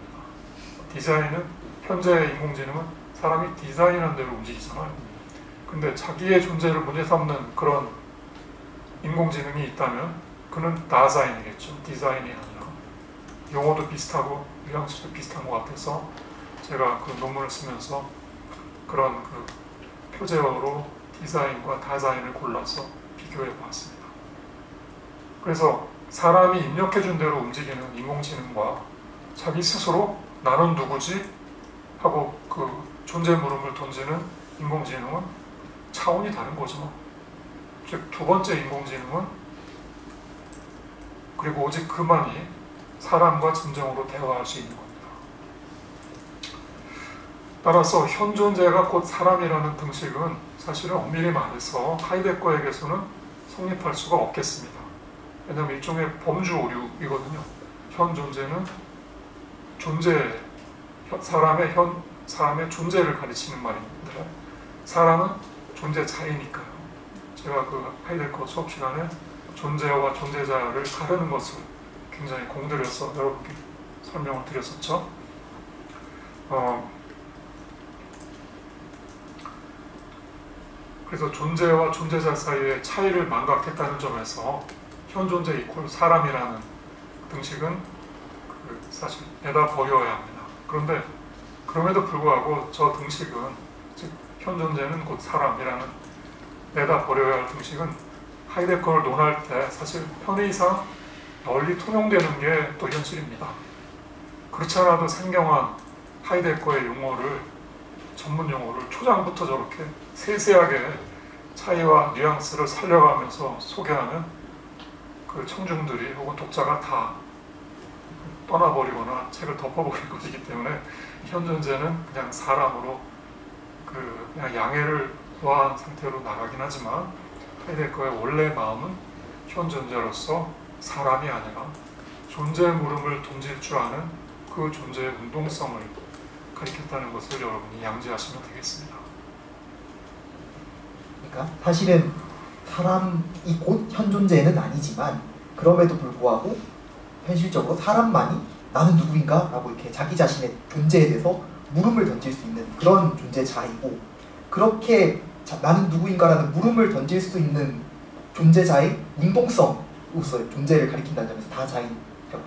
디자인은 현재의 인공지능은 사람이 디자인한 대로 움직이잖아요. 근데 자기의 존재를 문제 삼는 그런 인공지능이 있다면 그는 다자인이겠죠. 디자인이 아니라. 용어도 비슷하고 뉘앙스도 비슷한 것 같아서 제가 그 논문을 쓰면서 그런 그 표제어로 디자인과 다자인을 골라서 비교해 보았습니다. 그래서 사람이 입력해 준 대로 움직이는 인공지능과 자기 스스로 나는 누구지? 하고 그 존재 물음을 던지는 인공지능은 차원이 다른 거죠. 즉 두 번째 인공지능은 그리고 오직 그만이 사람과 진정으로 대화할 수 있는 겁니다. 따라서 현존재가 곧 사람이라는 등식은 사실은 엄밀히 말해서 하이데거에게서는 성립할 수가 없겠습니다. 왜냐하면 일종의 범주 오류이거든요. 현 존재는 존재 현- 사람의 현 사람의 존재를 가리치는 말입니다. 사람은 존재 자이니까요. 제가 그 하이데거 수업 시간에 존재와 존재자를 가르는 것을 굉장히 공들여서 여러분께 설명을 드렸었죠. 어, 그래서 존재와 존재자 사이의 차이를 망각했다는 점에서 현 존재 이퀄 사람이라는 등식은 그 사실 내다 버려야 합니다. 그런데 그럼에도 불구하고 저 등식은 즉 현 존재는 곧 사람이라는 내다 버려야 할 등식은 하이데거를 논할 때 사실 편의상 널리 통용되는 게 또 현실입니다. 그렇지 않아도 생경한 하이데거의 용어를 전문 용어를 초장부터 저렇게 세세하게 차이와 뉘앙스를 살려가면서 소개하면 그 청중들이 혹은 독자가 다 떠나버리거나 책을 덮어버릴 것이기 때문에 현 존재는 그냥 사람으로 그 그냥 양해를 구한 상태로 나가긴 하지만 하이데거의 원래 마음은 현 존재로서 사람이 아니라 존재의 물음을 던질 줄 아는 그 존재의 운동성을 가리켰다는 것을 여러분이 양지하시면 되겠습니다. 그러니까 사실은 사람이 곧 현 존재는 아니지만 그럼에도 불구하고 현실적으로 사람만이 나는 누구인가? 라고 이렇게 자기 자신의 존재에 대해서 물음을 던질 수 있는 그런 존재자이고 그렇게 자, 나는 누구인가라는 물음을 던질 수 있는 존재자의 운동성으로서 존재를 가리킨다는 점에서 다 자인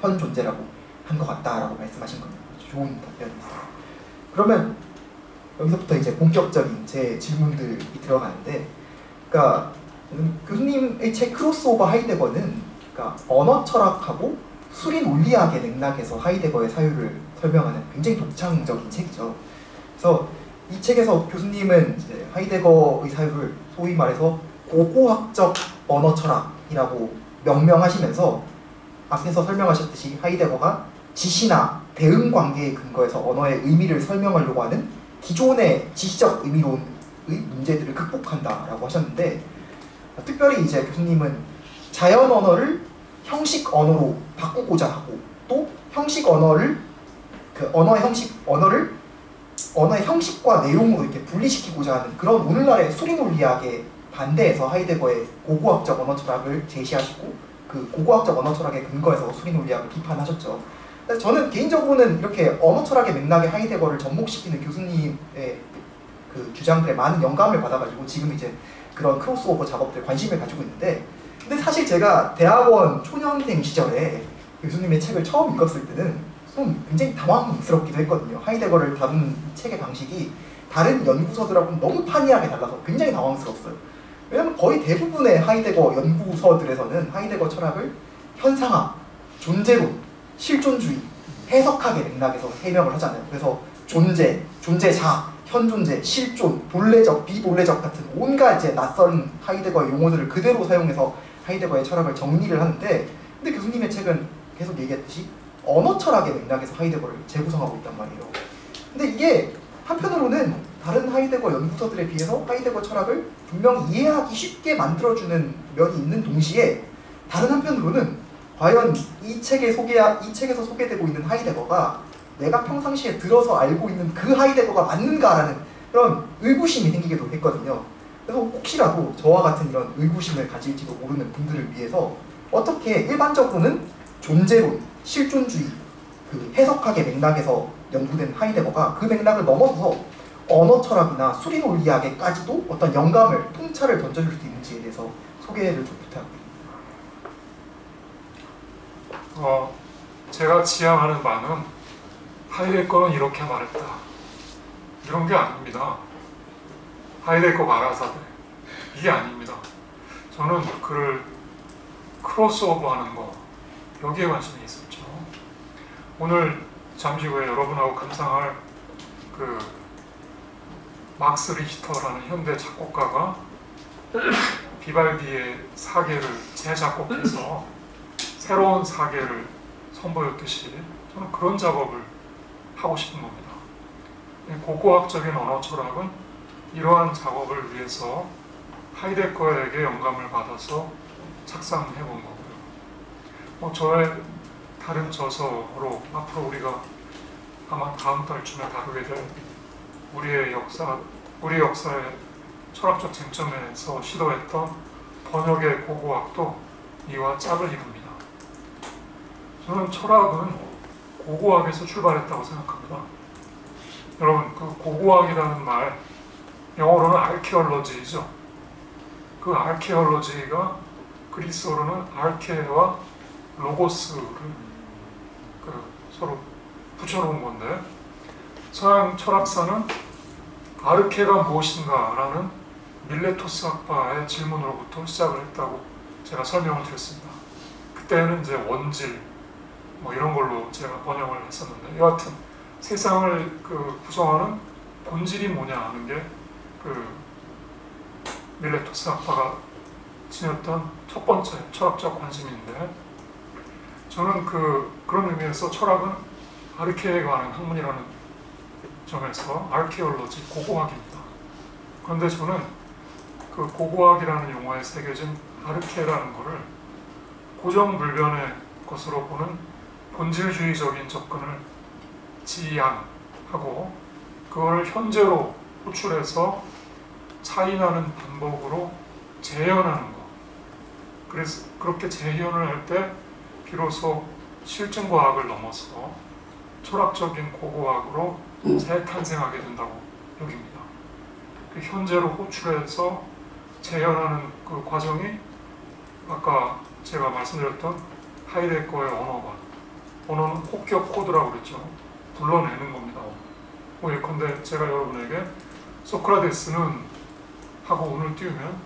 현 존재라고 한 것 같다라고 말씀하신 거예요. 좋은 답변이었어요. 그러면 여기서부터 이제 본격적인 제 질문들이 들어가는데, 그러니까 음, 교수님의 책 크로스오버 하이데거는 그러니까 언어 철학하고 수리 논리학의 맥락에서 하이데거의 사유를 설명하는 굉장히 독창적인 책이죠. 그래서 이 책에서 교수님은 이제 하이데거의 사유를 소위 말해서 고고학적 언어 철학이라고 명명하시면서 앞에서 설명하셨듯이 하이데거가 지시나 대응 관계에 근거해서 언어의 의미를 설명하려고 하는 기존의 지시적 의미론의 문제들을 극복한다라고 하셨는데 특별히 이제 교수님은 자연 언어를 형식 언어로 바꾸고자 하고 또 형식 언어를 그 언어의 형식 언어를 언어의 형식과 내용으로 이렇게 분리시키고자 하는 그런 오늘날의 수리 논리학에 반대해서 하이데거의 고고학적 언어 철학을 제시하시고 그 고고학적 언어 철학의 근거에서 수리 논리학을 비판하셨죠. 그래서 저는 개인적으로는 이렇게 언어 철학의 맥락에 하이데거를 접목시키는 교수님의 그 주장들에 많은 영감을 받아가지고 지금 이제 그런 크로스오버 작업들 관심을 가지고 있는데 근데 사실 제가 대학원 초년생 시절에 교수님의 책을 처음 읽었을 때는 좀 굉장히 당황스럽기도 했거든요. 하이데거를 다룬 책의 방식이 다른 연구서들하고는 너무 판이하게 달라서 굉장히 당황스러웠어요. 왜냐면 거의 대부분의 하이데거 연구서들에서는 하이데거 철학을 현상화, 존재론, 실존주의, 해석학의 맥락에서 해명을 하잖아요. 그래서 존재, 존재자, 현존재, 실존, 본래적, 비본래적 같은 온갖 이제 낯선 하이데거의 용어들을 그대로 사용해서 하이데거의 철학을 정리를 하는데 근데 교수님의 책은 계속 얘기했듯이 언어 철학의 맥락에서 하이데거를 재구성하고 있단 말이에요. 근데 이게 한편으로는 다른 하이데거 연구서들에 비해서 하이데거 철학을 분명히 이해하기 쉽게 만들어주는 면이 있는 동시에 다른 한편으로는 과연 이 책에 소개 이 책에서 소개되고 있는 하이데거가 내가 평상시에 들어서 알고 있는 그 하이데거가 맞는가라는 그런 의구심이 생기기도 했거든요. 그래서 혹시라도 저와 같은 이런 의구심을 가질지도 모르는 분들을 위해서 어떻게 일반적으로는 존재론, 실존주의, 그 해석학의 맥락에서 연구된 하이데거가 그 맥락을 넘어서서 언어 철학이나 수리 논리학에까지도 어떤 영감을 통찰을 던져줄 수 있는지에 대해서 소개를 좀 부탁드립니다. 어, 제가 지향하는 바는 하이데거는 이렇게 말했다. 이런 게 아닙니다. 하이데거 말하사대. 이게 아닙니다. 저는 그를 크로스오버 하는 거, 여기에 관심이 있었죠. 오늘 잠시 후에 여러분하고 감상할 그 막스 리히터라는 현대 작곡가가 비발디의 사계를 재작곡해서 새로운 사계를 선보였듯이 저는 그런 작업을 하고 싶은 겁니다. 고고학적인 언어 철학은 이러한 작업을 위해서 하이데커에게 영감을 받아서 작성해 본 거고요. 뭐 저의 다른 저서로 앞으로 우리가 아마 다음 달쯤에 다루게 될 우리의 역사, 우리 역사의 철학적 쟁점에서 시도했던 번역의 고고학도 이와 짝을 이룹니다. 저는 철학은 고고학에서 출발했다고 생각합니다. 여러분 그 고고학이라는 말 영어로는 archaeology죠. 그 archaeology가 그리스어로는 arche와 로고스를 그 서로 붙여놓은 건데 서양 철학사는 아르케가 무엇인가라는 밀레토스 학파의 질문으로부터 시작을 했다고 제가 설명을 드렸습니다. 그때는 이제 원질 뭐 이런 걸로 제가 번역을 했었는데 여하튼 세상을 그 구성하는 본질이 뭐냐 하는 게 그 밀레토스 학파가 지녔던 첫 번째 철학적 관심인데 저는 그 그런 의미에서 철학은 아르케에 관한 학문이라는 점에서 아르케올로지 고고학입니다. 그런데 저는 그 고고학이라는 용어에 새겨진 아르케라는 것을 고정불변의 것으로 보는 본질주의적인 접근을 지향하고 그걸 현재로 호출해서 차이나는 반복으로 재현하는 것. 그래서 그렇게 재현을 할 때 비로소 실증과학을 넘어서 철학적인 고고학으로 재탄생하게 된다고 여깁니다. 그 현재로 호출해서 재현하는 그 과정이 아까 제가 말씀드렸던 하이데거의 언어관, 언어는 혹격 코드라고 그랬죠. 불러내는 겁니다. 뭐 예컨대 제가 여러분에게 소크라테스는 하고 오늘 띄우면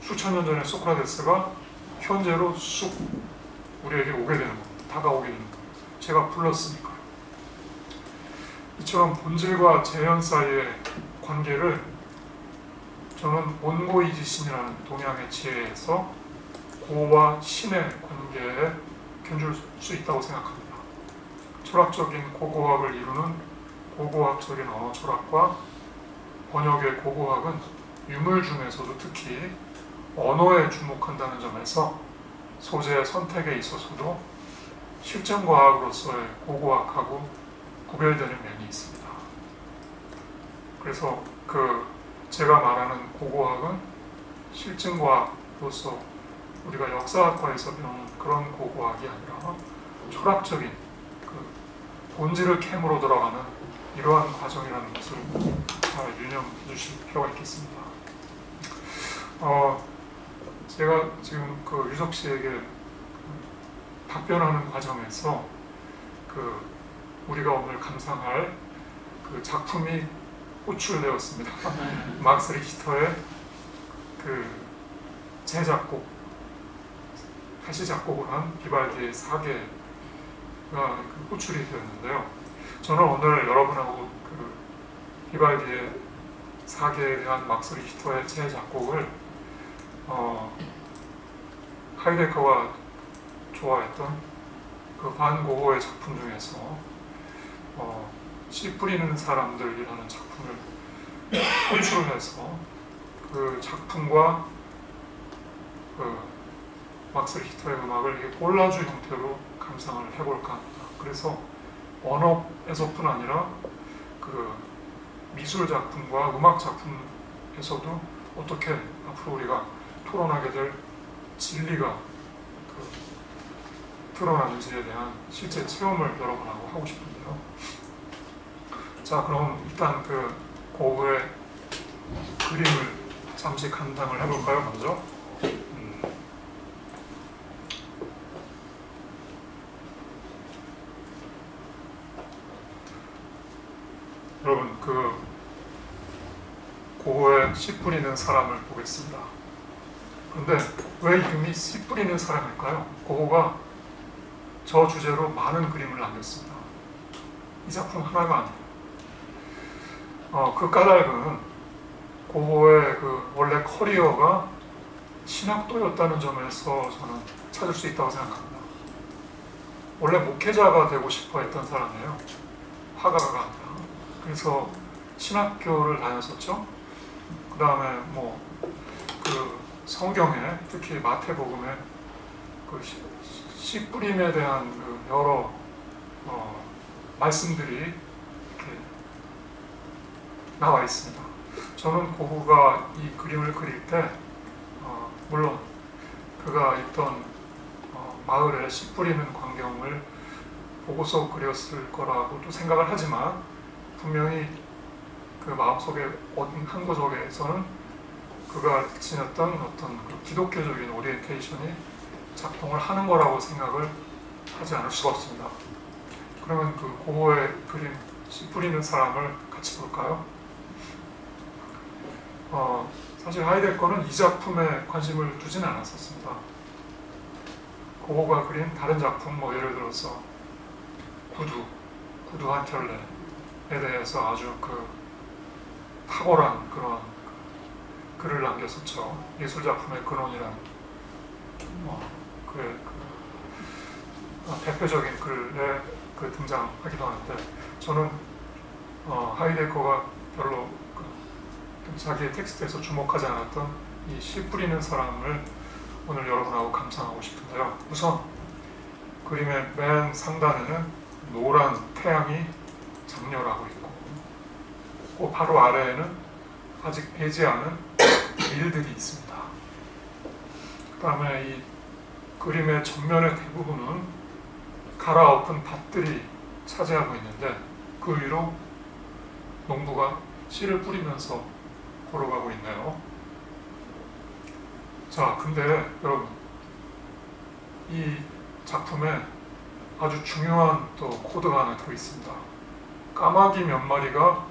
수천 년 전에 소크라테스가 현재로 쑥 우리에게 오게 되는 겁니다. 다가오게 되는 겁니다. 제가 불렀으니까요. 이처럼 본질과 재현 사이의 관계를 저는 온고이지신이라는 동양의 지혜에서 고와 신의 관계에 견줄 수 있다고 생각합니다. 철학적인 고고학을 이루는 고고학적인 언어 철학과 번역의 고고학은 유물 중에서도 특히 언어에 주목한다는 점에서 소재 선택에 있어서도 실증과학으로서의 고고학하고 구별되는 면이 있습니다. 그래서 그 제가 말하는 고고학은 실증과학으로서 우리가 역사학과에서 배우는 그런 고고학이 아니라 철학적인 그 본질을 캠으로 들어가는 이러한 과정이라는 것을 잘 유념해 주실 필요가 있겠습니다. 어, 제가 지금 그 유석 씨에게 답변하는 과정에서 그 우리가 오늘 감상할 그 작품이 호출되었습니다. 막스 리히터의 그 재작곡, 다시 작곡을 한 비발디의 사계가 그 호출이 되었는데요. 저는 오늘 여러분하고 그 비발디의 사계에 대한 막스 리히터의 재작곡을 어, 하이데커가 좋아했던 그 반고호의 작품 중에서 어, 씨 뿌리는 사람들이라는 작품을 호출을 해서 그 작품과 그 막스 히터의 음악을 콜라주 형태로 감상을 해볼까 합니다. 그래서 언어에서뿐 아니라 그 미술 작품과 음악 작품에서도 어떻게 앞으로 우리가 토론하게 될 진리가 그 드러나는지에 대한 실제 체험을 여러분하고 하고 싶은데요. 자, 그럼 일단 그 고흐의 그림을 잠시 감상을 해볼까요, 먼저? 음. 여러분, 그 고흐의 씨 뿌리는 사람을 보겠습니다. 그런데 왜 이름이 씨 뿌리는 사람일까요? 고흐가 저 주제로 많은 그림을 남겼습니다. 이 작품 하나가 아니에요. 어, 그 까닭은 고흐의 그 원래 커리어가 신학도였다는 점에서 저는 찾을 수 있다고 생각합니다. 원래 목회자가 되고 싶어 했던 사람이에요. 화가가 아니라. 그래서 신학교를 다녔었죠. 그 다음에 뭐 그 성경에 특히 마태복음에 그 씨- 씨 뿌림에 대한 그 여러 어, 말씀들이 이렇게 나와 있습니다. 저는 고흐가 이 그림을 그릴 때 어, 물론 그가 있던 어, 마을에 씨 뿌리는 광경을 보고서 그렸을 거라고도 생각을 하지만 분명히 그 마음속에 어딘 한 구석에서는 그가 지녔던 어떤 그 기독교적인 오리엔테이션이 작동을 하는 거라고 생각을 하지 않을 수가 없습니다. 그러면 그 고흐의 그림 씨 뿌리는 사람을 같이 볼까요? 어, 사실 하이데거는 이 작품에 관심을 두지는 않았었습니다. 고흐가 그린 다른 작품, 뭐 예를 들어서 구두, 구두 한 켤레에 대해서 아주 그 탁월한 그런 그 글을 남겼었죠. 예술 작품의 근원이란 뭐 그, 그 어, 대표적인 글에 그 등장하기도 하는데 저는 어, 하이데거가 별로 그 자기의 텍스트에서 주목하지 않았던 이 씨 뿌리는 사람을 오늘 여러분하고 감상하고 싶은데요. 우선 그림의 맨 상단에는 노란 태양이 장렬하고 있고 그 바로 아래에는 아직 배지 않은 밀들이 있습니다. 그 다음에 이 그림의 전면의 대부분은 갈아엎은 밭들이 차지하고 있는데 그 위로 농부가 씨를 뿌리면서 걸어가고 있네요. 자, 근데 여러분 이 작품에 아주 중요한 또 코드가 하나 들어 있습니다. 까마귀 몇 마리가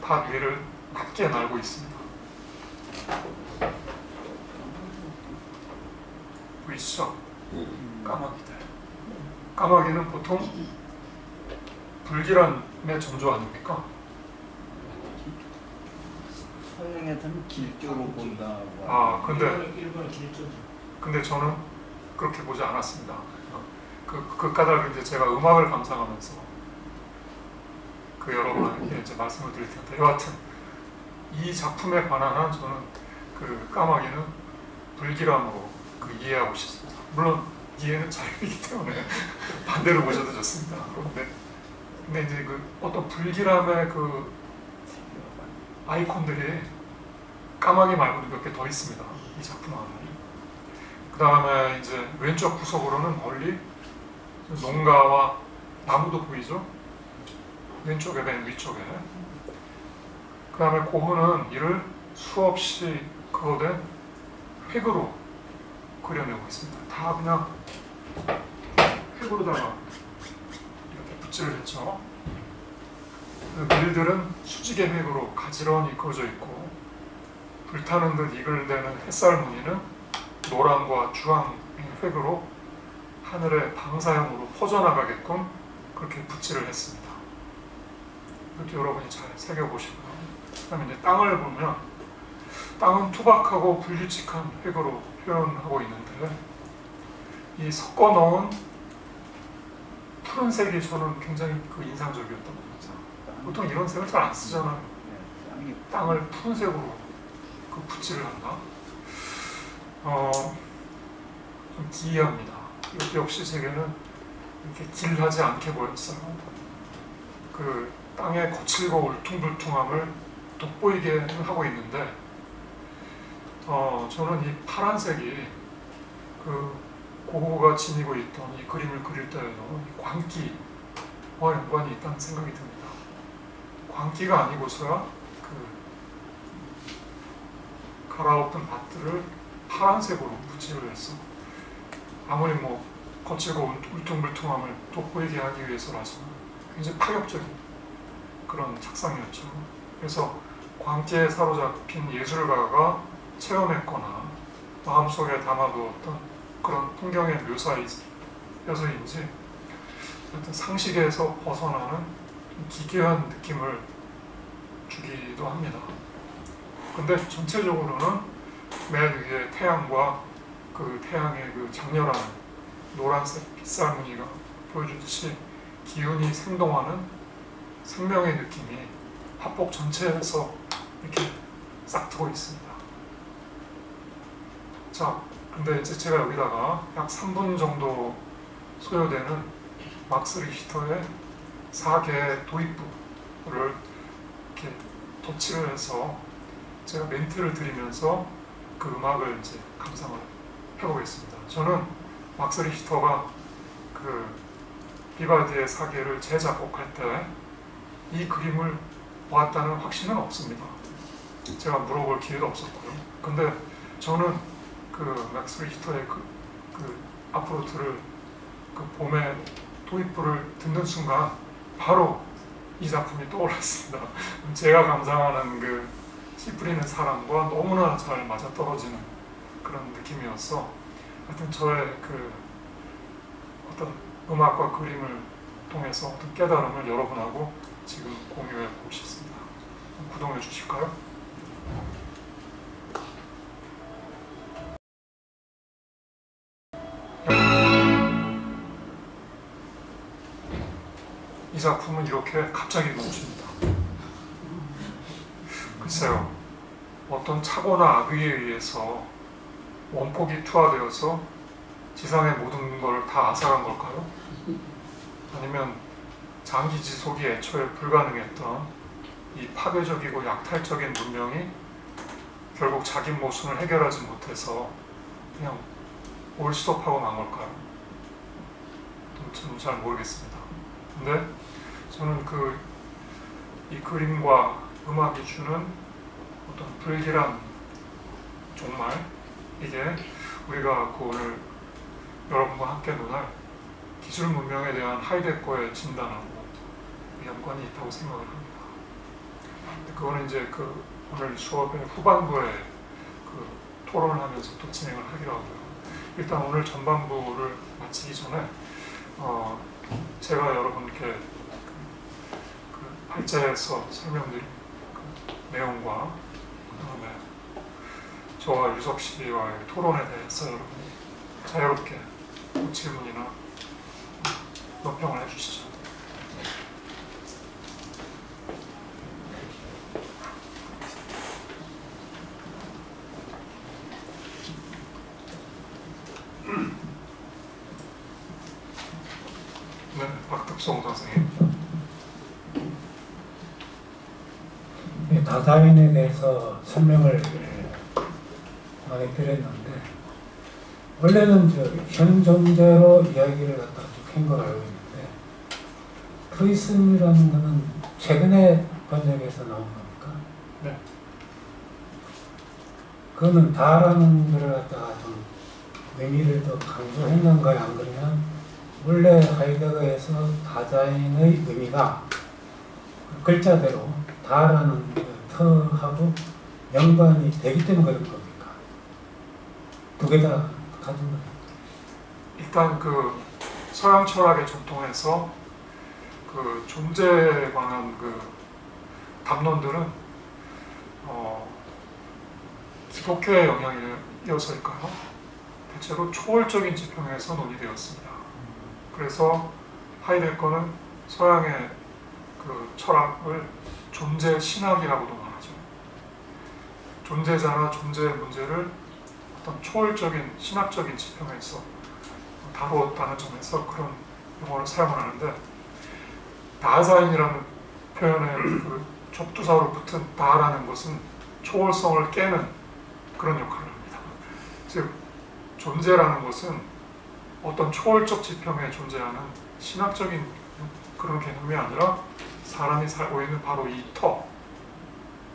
밭 위를 낮게 날고 있습니다. 보이시죠? 까마귀들. 까마귀는 보통 불길함의 전조 아닙니까? 서양에서는 길조로 본다고. 아, 근데 일본은 길조죠. 근데 저는 그렇게 보지 않았습니다. 어, 그, 그 까닭은 이제 제가 음악을 감상하면서 그 여러분에게 이제 말씀을 드릴 텐데 여하튼 이 작품에 관한 한 저는 그 까마귀는 불길함으로 그 이해하고 싶습니다. 물론 이해는 자유이기 때문에 반대로 보셔도 좋습니다. 그런데 근데 이제 그 어떤 불길함의 그 아이콘들이 까마귀 말고도 몇 개 더 있습니다. 이 작품 안에. 그 다음에 이제 왼쪽 구석으로는 멀리 농가와 나무도 보이죠? 왼쪽에 맨 위쪽에. 그 다음에 고흐는 이를 수없이 그어된 획으로 그려내고 있습니다. 다 그냥 획으로다가 이렇게 붓질을 했죠. 그 밀들은 수직의 획으로 가지런히 그어져 있고 불타는 듯 이글대는 햇살 무늬는 노랑과 주황 획으로 하늘의 방사형으로 퍼져나가게끔 그렇게 붓질을 했습니다. 이렇게 여러분이 잘 새겨보시고요. 그 다음에 이제 땅을 보면 땅은 투박하고 불규칙한 획으로 표현하고 있는데 이 섞어 넣은 푸른색이 저는 굉장히 그 인상적이었던 것 같아요. 보통 이런 색을 잘 안 쓰잖아요. 네, 땅을 푸른색으로 그 붓질을 한다. 어, 좀 기이합니다. 이것도 역시 제게는 이렇게 길하지 않게 보였어요. 그 땅의 거칠고 울퉁불퉁함을 돋보이게 하고 있는데, 어, 저는 이 파란색이 그 고흐가 지니고 있던 이 그림을 그릴 때에도 이 광기와 연관이 있다는 생각이 듭니다. 광기가 아니고서야 그 갈아엎은 밭들을 파란색으로 붓질을 했어. 아무리 뭐 거칠고 울- 울퉁불퉁함을 돋보이게 하기 위해서라지만 굉장히 파격적인 그런 착상이었죠. 그래서 광기에 사로잡힌 예술가가 체험했거나 마음속에 담아두었던 그런 풍경의 묘사여서인지 상식에서 벗어나는 기괴한 느낌을 주기도 합니다. 근데 전체적으로는 맨 위에 태양과 그 태양의 그 장렬한 노란색 빗살 무늬가 보여주듯이 기운이 생동하는 생명의 느낌이 합복 전체에서 이렇게 싹 트고 있습니다. 자, 근데 이제 제가 여기다가 약 3분 정도 소요되는 막스 리히터의 사계 도입부를 이렇게 덧칠을 해서 제가 멘트를 드리면서 그 음악을 이제 감상을 해보겠습니다. 저는 막스 리히터가 그 비발디의 사계를 재작곡할 때 이 그림을 보았다는 확신은 없습니다. 제가 물어볼 기회도 없었고요. 근데 저는 그 맥스 리히터의 그, 그 아프로트를 그 봄에 도입부를 듣는 순간 바로 이 작품이 떠올랐습니다. 제가 감상하는 그 씨뿌리는 사랑과 너무나 잘 맞아떨어지는 그런 느낌이었어. 하여튼 저의 그 어떤 음악과 그림을 통해서 어떤 깨달음을 여러분하고 지금 공유해 보고 싶습니다. 구동해 주실까요? 이 작품은 이렇게 갑자기 멈춥니다. 글쎄요, 어떤 착오나 악의에 의해서 원폭이 투하되어서 지상의 모든 걸다 앗아간 걸까요? 아니면 장기 지속이 애초에 불가능했던 이 파괴적이고 약탈적인 문명이 결국 자기 모순을 해결하지 못해서 그냥 올스톱하고 만 걸까요? 저는 잘 모르겠습니다. 근데 저는 그 이 그림과 음악이 주는 어떤 불길한 종말 이게 우리가 그 오늘 여러분과 함께 논할 기술 문명에 대한 하이데거의 진단하고 연관이 있다고 생각을 합니다. 그거는 이제 그 오늘 수업의 후반부에 그 토론을 하면서 또 진행을 하기로 하고요. 일단 오늘 전반부를 마치기 전에 어 제가 여러분께 그, 그 팔자에서 설명드린 그 내용과 그다음에 저와 유석 씨와의 토론에 대해서 여러분이 자유롭게 뭐 질문이나 논평을 해주시죠. 네, 박덕성 선생님. 이 다다윈에 대해서 설명을 많이 드렸는데 원래는 저 현 존재로 이야기를 갖다 쭉한 걸 알고 있는데 프리즘이라는 거는 최근에 번역에서 나온 겁니까? 네. 그거는 다라는 거를 갖다가 좀 의미를 더 강조했는가요? 안 그러면 원래 하이데거에서 다자인의 의미가 그 글자대로 다라는 그 터하고 연관이 되기 때문에 그런 겁니까? 두 개 다 가진 거예요. 일단 그 서양 철학의 전통에서 그 존재에 관한 그 담론들은 어 기독교의 영향이어서일까요? 대체로 초월적인 지평에서 논의되었습니다. 그래서 하이데거는 서양의 그 철학을 존재 신학이라고도. 존재자나 존재의 문제를 어떤 초월적인 신학적인 지평에서 다루었다는 점에서 그런 용어를 사용을 하는데 다자인이라는 표현의 그 접두사로 붙은 다라는 것은 초월성을 깨는 그런 역할을 합니다. 즉 존재라는 것은 어떤 초월적 지평에 존재하는 신학적인 그런 개념이 아니라 사람이 살고 있는 바로 이 터,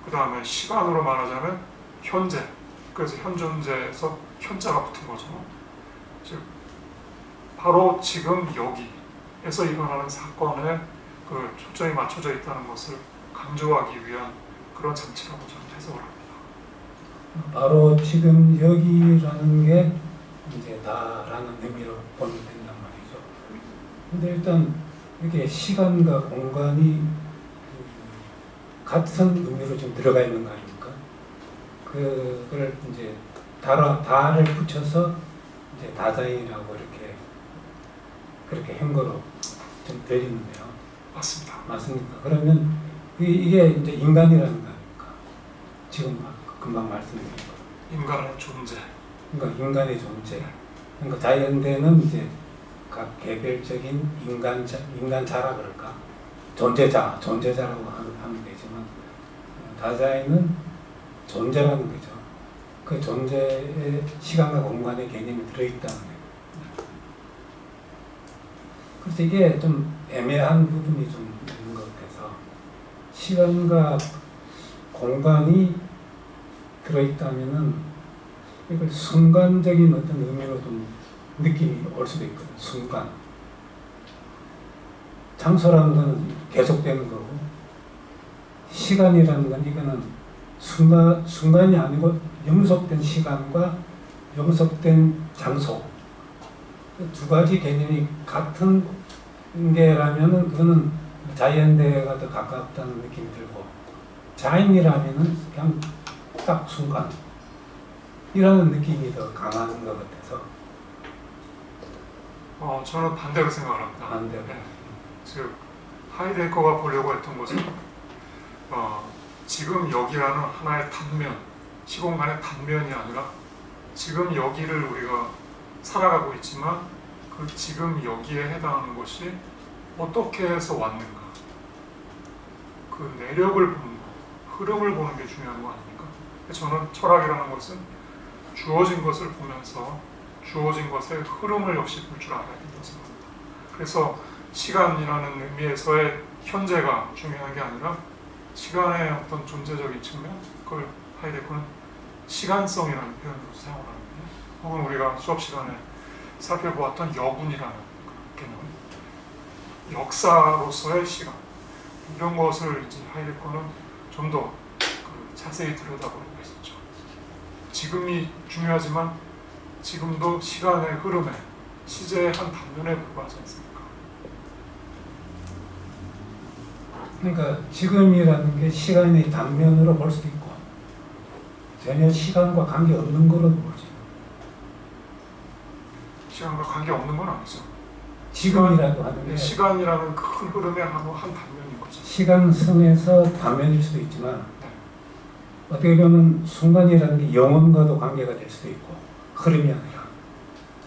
그 다음에 시간으로 말하자면 현재, 그래서 현존재에서 현자가 붙은 거죠. 즉 바로 지금 여기에서 일어나는 사건에 그 초점이 맞춰져 있다는 것을 강조하기 위한 그런 장치라고 저는 해석을 합니다. 바로 지금 여기라는 게 이제 다라는 의미로 보면 된단 말이죠. 근데 일단 이렇게 시간과 공간이 그 같은 의미로 좀 들어가 있는 거 아닙니까? 그걸 이제 다라 다를 붙여서 이제 다자인이라고 이렇게 그렇게 한 거로 좀 들리는데요. 맞습니다. 맞습니까? 그러면 이- 이게 이제 인간이라는 거 아닙니까? 지금 막 금방 말씀드린 거. 인간의 존재. 그러니까 인간의 존재. 그러니까 자연대는 이제 각 개별적인 인간 자, 인간 자라 그럴까 존재자 존재자라고 하면 되지만 다자에는 존재라는 거죠. 그 존재에 시간과 공간의 개념이 들어있다는 거예요. 그래서 이게 좀 애매한 부분이 좀 있는 것 같아서 시간과 공간이 들어있다면은 이걸 순간적인 어떤 의미로 좀 느낌이 올 수도 있거든. 순간. 장소라는 거는 계속되는 거고 시간이라는 건 이거는 순간 순간이 아니고 영속된 시간과 영속된 장소 그두 가지 개념이 같은 게라면은 그거는 자연대가 더 가깝다는 느낌이 들고 자연이라면은 그냥 딱 순간 이라는 느낌이 더 강한 것 같아서 어, 저는 반대로 생각을 합니다. 반대로. 네. 즉 하이데거가 보려고 했던 것은 어, 지금 여기라는 하나의 단면, 시공간의 단면이 아니라 지금 여기를 우리가 살아가고 있지만 그 지금 여기에 해당하는 것이 어떻게 해서 왔는가 그 내력을 보는 거, 흐름을 보는 게 중요한 거 아닙니까? 저는 철학이라는 것은 주어진 것을 보면서 주어진 것의 흐름을 역시 볼 줄 알아야 된다고 생각합니다. 그래서 시간이라는 의미에서의 현재가 중요한 게 아니라 시간의 어떤 존재적인 측면, 그걸 하이데크는 시간성이라는 표현으로 사용을 하는데, 혹은 우리가 수업 시간에 살펴보았던 여군이라는 개념, 역사로서의 시간 이런 것을 이제 하이데크는 좀 더 그 자세히 들여다보려고 했었죠. 지금이 중요하지만 지금도 시간의 흐름에 시제의 한 단면에 불과하지 않습니까? 그러니까 지금이라는 게 시간의 단면으로 볼 수도 있고 전혀 시간과 관계 없는 거로도 있고 시간과 관계 없는 건 아니죠. 지금이라고 하는 게 시간이라는 큰 흐름의 한, 한 단면인 거죠. 시간성에서 단면일 수도 있지만 어떻게 보면 순간이라는 게 영혼과도 관계가 될 수도 있고 흐름이 아니라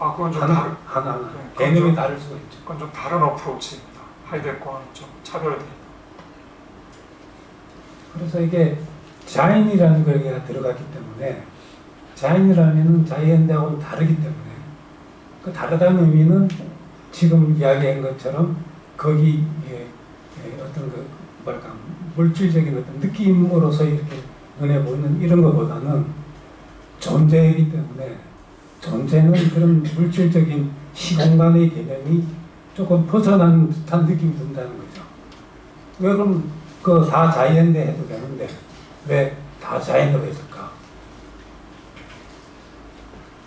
아, 그건 좀 하나 다른, 하나 하나 네, 개념이 좀- 다를 수가 있죠. 그건 좀 다른 어프로치입니다. 하이데거와는 좀 차별이 그래서 이게 자연이라는 걸가 들어갔기 때문에 자연이라면은 자연하고는 다르기 때문에 그 다르다는 의미는 지금 이야기한 것처럼 거기 에, 에, 어떤 그 뭐랄까 물질적인 어떤 느낌으로서 이렇게 눈에 보이는 이런 것보다는 존재이기 때문에 존재는 그런 물질적인 시공간의 개념이 조금 벗어난 듯한 느낌이 든다는 거죠. 왜 그럼 그 다 자연대 해도 되는데 왜 다 자연으로 했을까?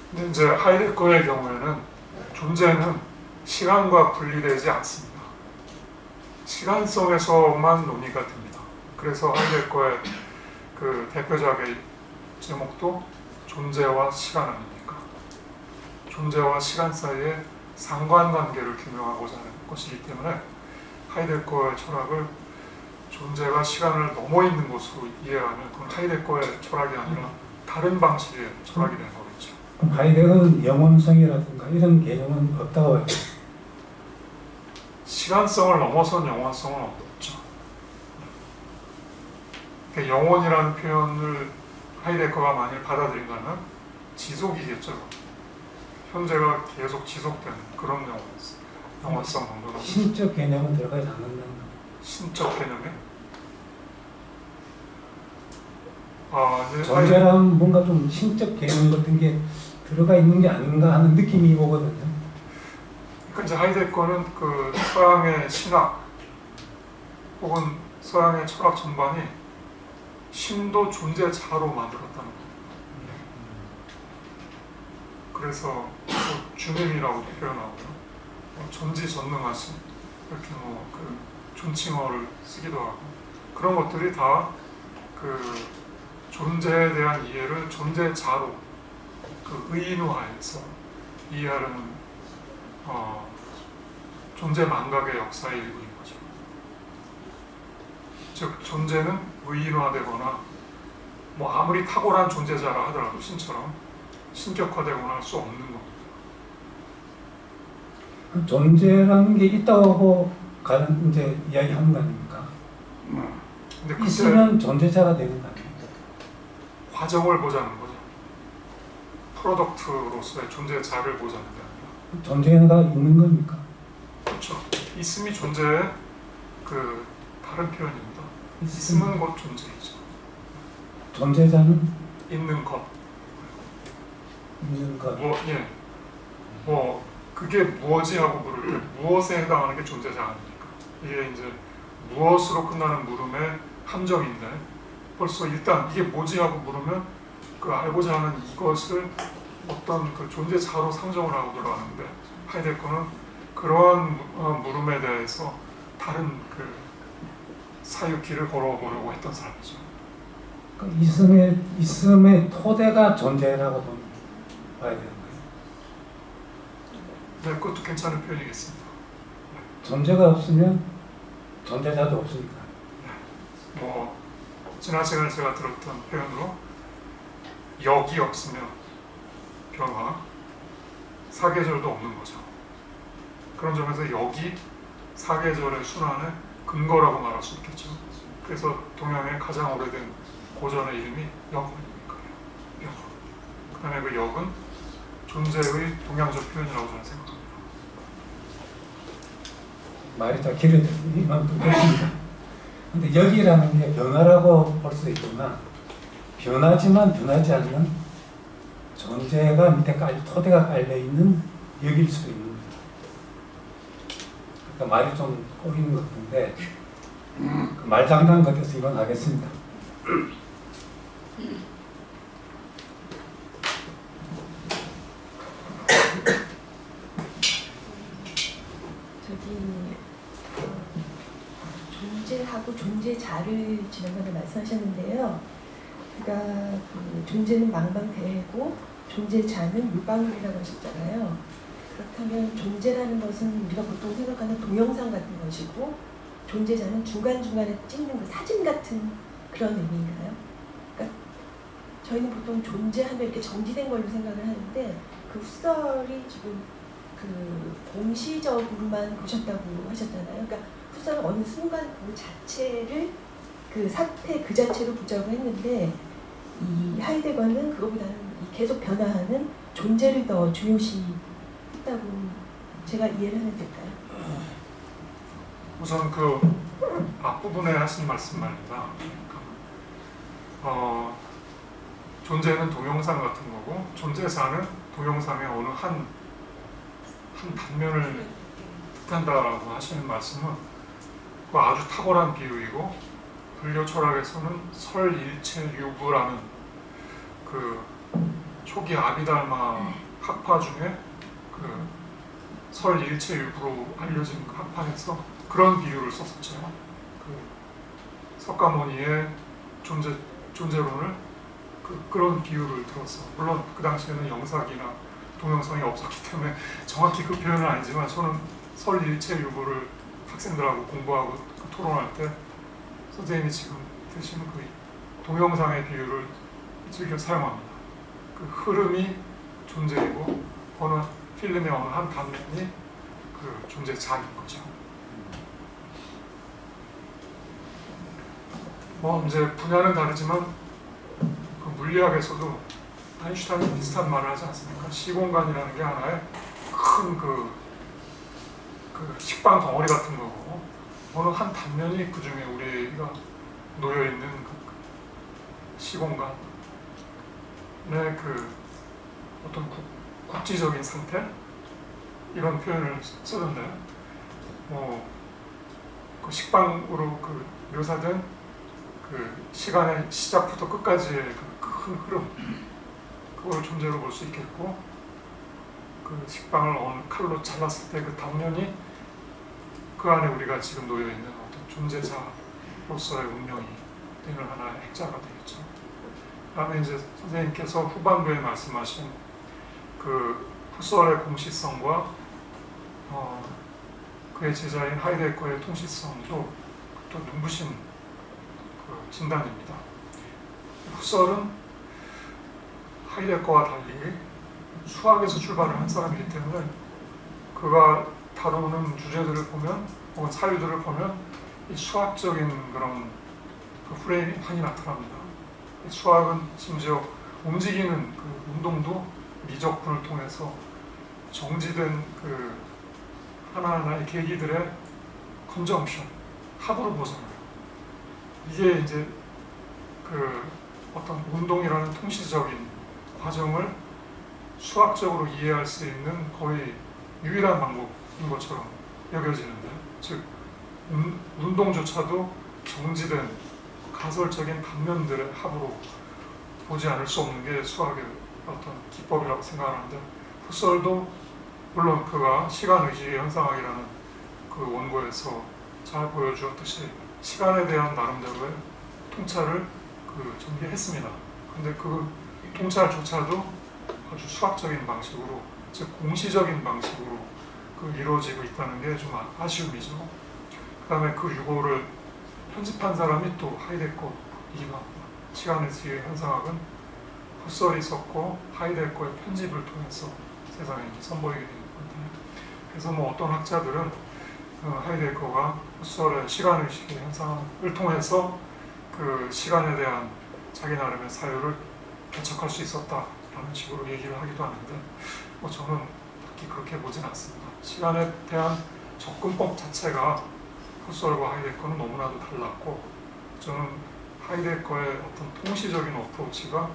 근데 이제 하이데거의 경우에는 존재는 시간과 분리되지 않습니다. 시간성에서만 논의가 됩니다. 그래서 하이데거의 그 대표작의 제목도 존재와 시간 아닙니까? 존재와 시간 사이의 상관관계를 규명하고자 하는 것이기 때문에 하이데거의 철학을 존재가 시간을 넘어 있는 것으로 이해하면 그건 하이데거의 철학이 아니라 다른 방식의 철학이 되는 거겠죠. 하이데거는 영혼성이라든가 이런 개념은 없다고 해요. 시간성을 넘어선 영원성은 없죠. 그러니까 영원이라는 표현을 하이데거가 만일 받아들인다면 지속이겠죠. 현재가 계속 지속되는 그런 영원, 영원성 정도로 신적 개념은 들어가지 않는다는 거예요. 신적 개념에 아, 하이- 존재란 뭔가 좀 신적 개념 같은 게 들어가 있는 게 아닌가 하는 느낌이 오거든요. 그러니까 이제 하이데거는 그 서양의 신학 혹은 서양의 철학 전반이 신도 존재 자로 만들었다는 거예요. 그래서 뭐 주님이라고도 표현하고요. 뭐 전지전능하신 이렇게 뭐 그 존칭어를 쓰기도 하고 그런 것들이 다그 존재에 대한 이해를 존재자로 그 의인화해서 이해하려는 어, 존재 망각의 역사의 일부인 거죠. 즉 존재는 의인화되거나 뭐 아무리 탁월한 존재자라 하더라도 신처럼 신격화되거나 할 수 없는 겁니다. 그 존재라는 게 있다고 가는 이제 이야기하는 거 아닙니까? 근데 그때 있으면 존재자가 되는 거? 과정을 보자는 거죠. 프로덕트로서의 존재자를 보자는 게 아니라 존재가 있는 겁니까? 그렇죠. 있음이 존재의 그 다른 표현입니다. 있음은 곧 존재이죠. 존재자는 있는 것. 있는 것. 뭐, 예. 뭐, 그게 무엇이 하고 물을 때 무엇에 해당하는 게 존재자 아닙니까? 이게 이제 무엇으로 끝나는 물음의 함정인데 벌써 일단 이게 뭐지 하고 물으면 그 알고자 하는 이것을 어떤 그 존재자로 상정을 하고 들어가는데 하이데거는 그러한 무- 어, 물음에 대해서 다른 그 사유길을 걸어보려고 했던 사람이죠. 그 있음의 있음의 토대가 존재라고 봐야 되는 거예요. 네, 그것도 괜찮은 표현이겠습니다. 존재가 없으면 존재자도 없으니까. 뭐 지난 시간에 제가 들었던 표현으로 역이 없으면 변화, 사계절도 없는 거죠. 그런 점에서 역이 사계절의 순환의 근거라고 말할 수 있겠죠. 그래서 동양의 가장 오래된 고전의 이름이 역입니까요. 역. 그 다음에 그 역은 존재의 동양적 표현이라고 저는 생각합니다. 말이 다 길어져 이만큼 됐습니다. 근데 여기라는 게 변화라고 볼 수 있구나. 변하지만 변하지 않는 존재가 밑에 깔 토대가 깔려 있는 여길 수도 있는. 그러니까 말이 좀 꼬이는 것 같은데 그 말장난 같아서 이건 하겠습니다. 저기 어, 존재하고 존재자를 지난번에 말씀하셨는데요. 그러니까 그 존재는 망방대해고 존재자는 물방울이라고 하셨잖아요. 그렇다면 존재라는 것은 우리가 보통 생각하는 동영상 같은 것이고 존재자는 중간중간에 찍는 그 사진 같은 그런 의미인가요? 그러니까 저희는 보통 존재하면 이렇게 정지된 걸로 생각을 하는데 그 후설이 지금 그 공시적으로만 보셨다고 하셨잖아요. 그러니까 후설은 어느 순간 그 자체를 그 사태 그 자체로 보자고 했는데 이 하이데거는 그거보다는 이 계속 변화하는 존재를 더 중요시 했다고 제가 이해를 하면 될까요? 우선 그 앞부분에 하신 말씀 말입니다. 그러니까 어, 존재는 동영상 같은 거고 존재사는 동영상의 어느 한, 한 단면을 뜻한다라고 하시는 말씀은 그 아주 탁월한 비유이고 불교 철학에서는 설일체유부라는 그 초기 아비달마 학파 중에 그 설일체유부로 알려진 그 학파에서 그런 비유를 썼었죠. 그 석가모니의 존재 존재론을 그, 그런 비유를 들었어. 물론 그 당시에는 영상이나 동영상이 없었기 때문에 정확히 그 표현은 아니지만 저는 설 일체 유보를 학생들하고 공부하고 그 토론할 때 선생님이 지금 드시는 그 동영상의 비유를 즐겨 사용합니다. 그 흐름이 존재이고 어느 필름의 어느 한 단면이 그 존재 자인 거죠. 뭐 이제 분야는 다르지만 그 물리학에서도 아인슈타인이 비슷한 말을 하지 않습니까? 시공간이라는 게 하나의 큰그 그 식빵 덩어리 같은 거고 어느 한 단면이 그 중에 우리가 놓여 있는 그 시공간의 그 어떤 국, 국지적인 상태 이런 표현을 쓰던데 뭐그 식빵으로 그 묘사된 그 시간의 시작부터 끝까지의 그 큰 흐름 그걸 존재로 볼 수 있겠고 그 식빵을 어느 칼로 잘랐을 때그 단면이 그 안에 우리가 지금 놓여 있는 어떤 존재자로서의 운명이 되는 하나의 핵자가 되겠죠. 다음에 이제 선생님께서 후반부에 말씀하신 그 후설의 공시성과 어, 그의 제자인 하이데거의 통시성도 또 눈부신 그 진단입니다. 후설은 하이데거와 달리 수학에서 출발을 한 사람이기 때문에 그가 다루는 주제들을 보면 혹은 사유들을 보면 이 수학적인 그런 그 프레임이 나타납니다. 이 수학은 심지어 움직이는 그 운동도 미적분을 통해서 정지된 그 하나하나의 계기들의 컨정션, 합으로 보잖아요. 이게 이제 그 어떤 운동이라는 통시적인 과정을 수학적으로 이해할 수 있는 거의 유일한 방법인 것처럼 여겨지는데, 즉 운, 운동조차도 정지된 가설적인 단면들의 합으로 보지 않을 수 없는 게 수학의 어떤 기법이라고 생각하는데 후설도 물론 그가 시간 의식의 현상학이라는 그 원고에서 잘 보여주었듯이 시간에 대한 나름대로의 통찰을 그 전개했습니다. 근데 그 통찰조차도 아주 수학적인 방식으로 즉 공시적인 방식으로 그 이루어지고 있다는 게 좀 아쉬움이죠. 그 다음에 그 유고를 편집한 사람이 또 하이데거이기도 합니다. 시간의 지의 현상학은 헛설이 썼고 하이데거의 편집을 통해서 세상에 선보이게 된 건데 그래서 뭐 어떤 학자들은 어, 하이데거가 헛설의 시간의식의 현상을 통해서 그 시간에 대한 자기 나름의 사유를 개척할 수 있었다라는 식으로 얘기를 하기도 하는데 뭐 저는 특히 그렇게 보진 않습니다. 시간에 대한 접근법 자체가 헛설과 하이데거는 너무나도 달랐고 저는 하이데거의 어떤 통시적인 어프로치가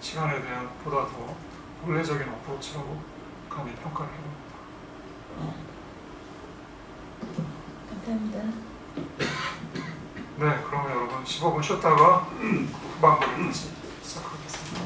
시간에 대한 보다 더 본래적인 어프로치라고 감히 평가를 해봅니다. 감사합니다. 네, 그러면 여러분 15분 쉬었다가 후반부를 다시